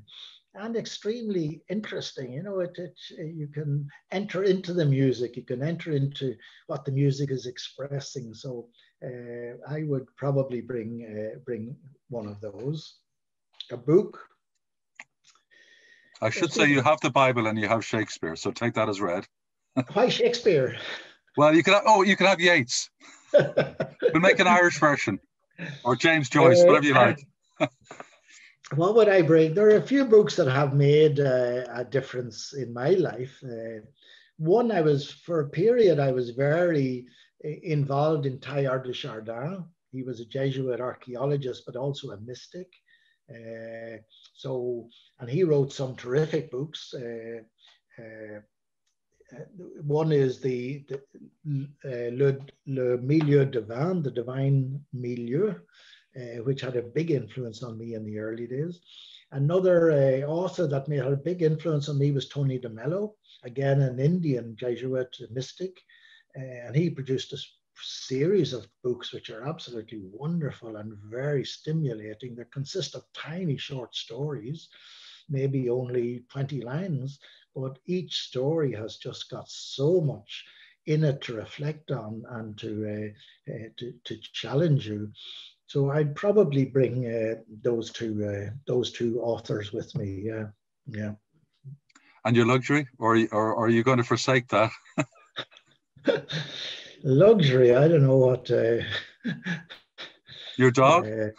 and extremely interesting. You know, it, it, you can enter into the music, you can enter into what the music is expressing. So I would probably bring uh, bring one of those, a book. I should say you have the Bible and you have Shakespeare, so take that as read. Why Shakespeare? Well, you can. Have, oh, you can have Yeats. we'll make an Irish version, or James Joyce, uh, whatever you like. what would I bring? There are a few books that have made uh, a difference in my life. Uh, one, I was for a period, I was very uh, involved in Teilhard de Chardin. He was a Jesuit archaeologist, but also a mystic. Uh, so, and he wrote some terrific books. Uh, uh, one is the, the Le, Le Milieu Divin, the Divine Milieu, uh, which had a big influence on me in the early days. Another uh, author that made a big influence on me was Tony DeMello, again an Indian Jesuit mystic, uh, and he produced a series of books which are absolutely wonderful and very stimulating. They consist of tiny short stories, maybe only 20 lines, but each story has just got so much in it to reflect on and to, uh, uh, to, to challenge you. So I'd probably bring uh, those two uh, those two authors with me. Yeah, yeah. And your luxury, or, or, or are you going to forsake that? luxury, I don't know what. Uh, your dog?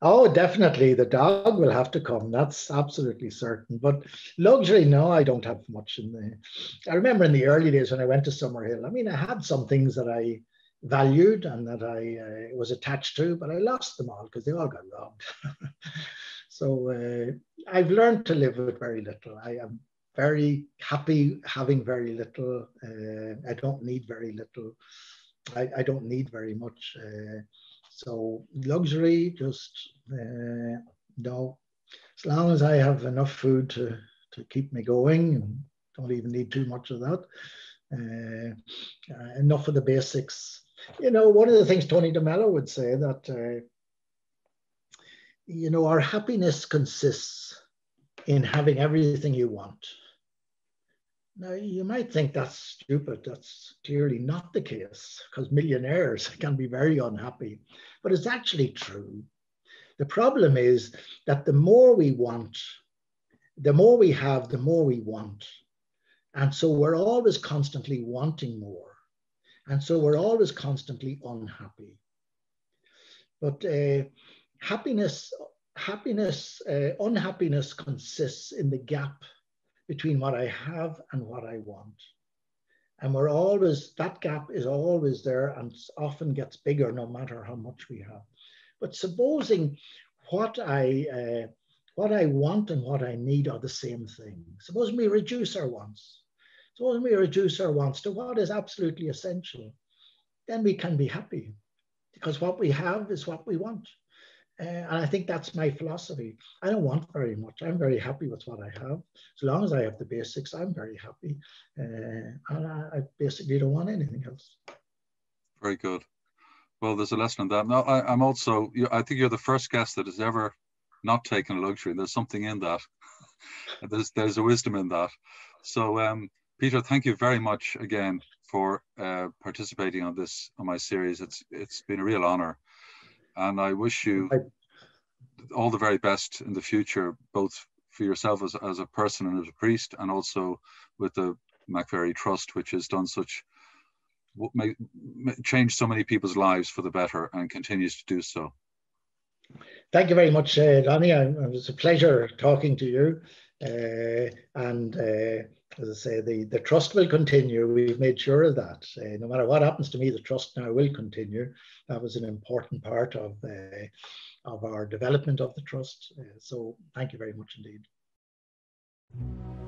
Uh, oh, definitely, the dog will have to come. That's absolutely certain. But luxury, no, I don't have much in there. I remember in the early days when I went to Summerhill. I mean, I had some things that I valued and that I uh, was attached to, but I lost them all because they all got robbed. so uh, I've learned to live with very little. I am very happy having very little. Uh, I don't need very little. I, I don't need very much. Uh, so luxury, just uh, no. As long as I have enough food to, to keep me going, don't even need too much of that. Uh, uh, enough of the basics you know, one of the things Tony DeMello would say that, uh, you know, our happiness consists in having everything you want. Now, you might think that's stupid. That's clearly not the case because millionaires can be very unhappy, but it's actually true. The problem is that the more we want, the more we have, the more we want. And so we're always constantly wanting more. And so we're always constantly unhappy. But uh, happiness, happiness, uh, unhappiness consists in the gap between what I have and what I want. And we're always, that gap is always there and often gets bigger no matter how much we have. But supposing what I, uh, what I want and what I need are the same thing. Suppose we reduce our wants. When we reduce our wants to what is absolutely essential, then we can be happy because what we have is what we want. Uh, and I think that's my philosophy. I don't want very much. I'm very happy with what I have. As long as I have the basics, I'm very happy. Uh, and I, I, basically don't want anything else. Very good. Well, there's a lesson in that. Now, I, am also, I think you're the first guest that has ever not taken a luxury. There's something in that. there's, there's a wisdom in that. So um, Peter, thank you very much again for uh, participating on this on my series. It's it's been a real honor, and I wish you all the very best in the future, both for yourself as, as a person and as a priest, and also with the McVerry Trust, which has done such what make, changed so many people's lives for the better and continues to do so. Thank you very much, uh, Johnny. It was a pleasure talking to you, uh, and. Uh, as I say, the, the trust will continue. We've made sure of that. Uh, no matter what happens to me, the trust now will continue. That was an important part of, uh, of our development of the trust. Uh, so thank you very much indeed.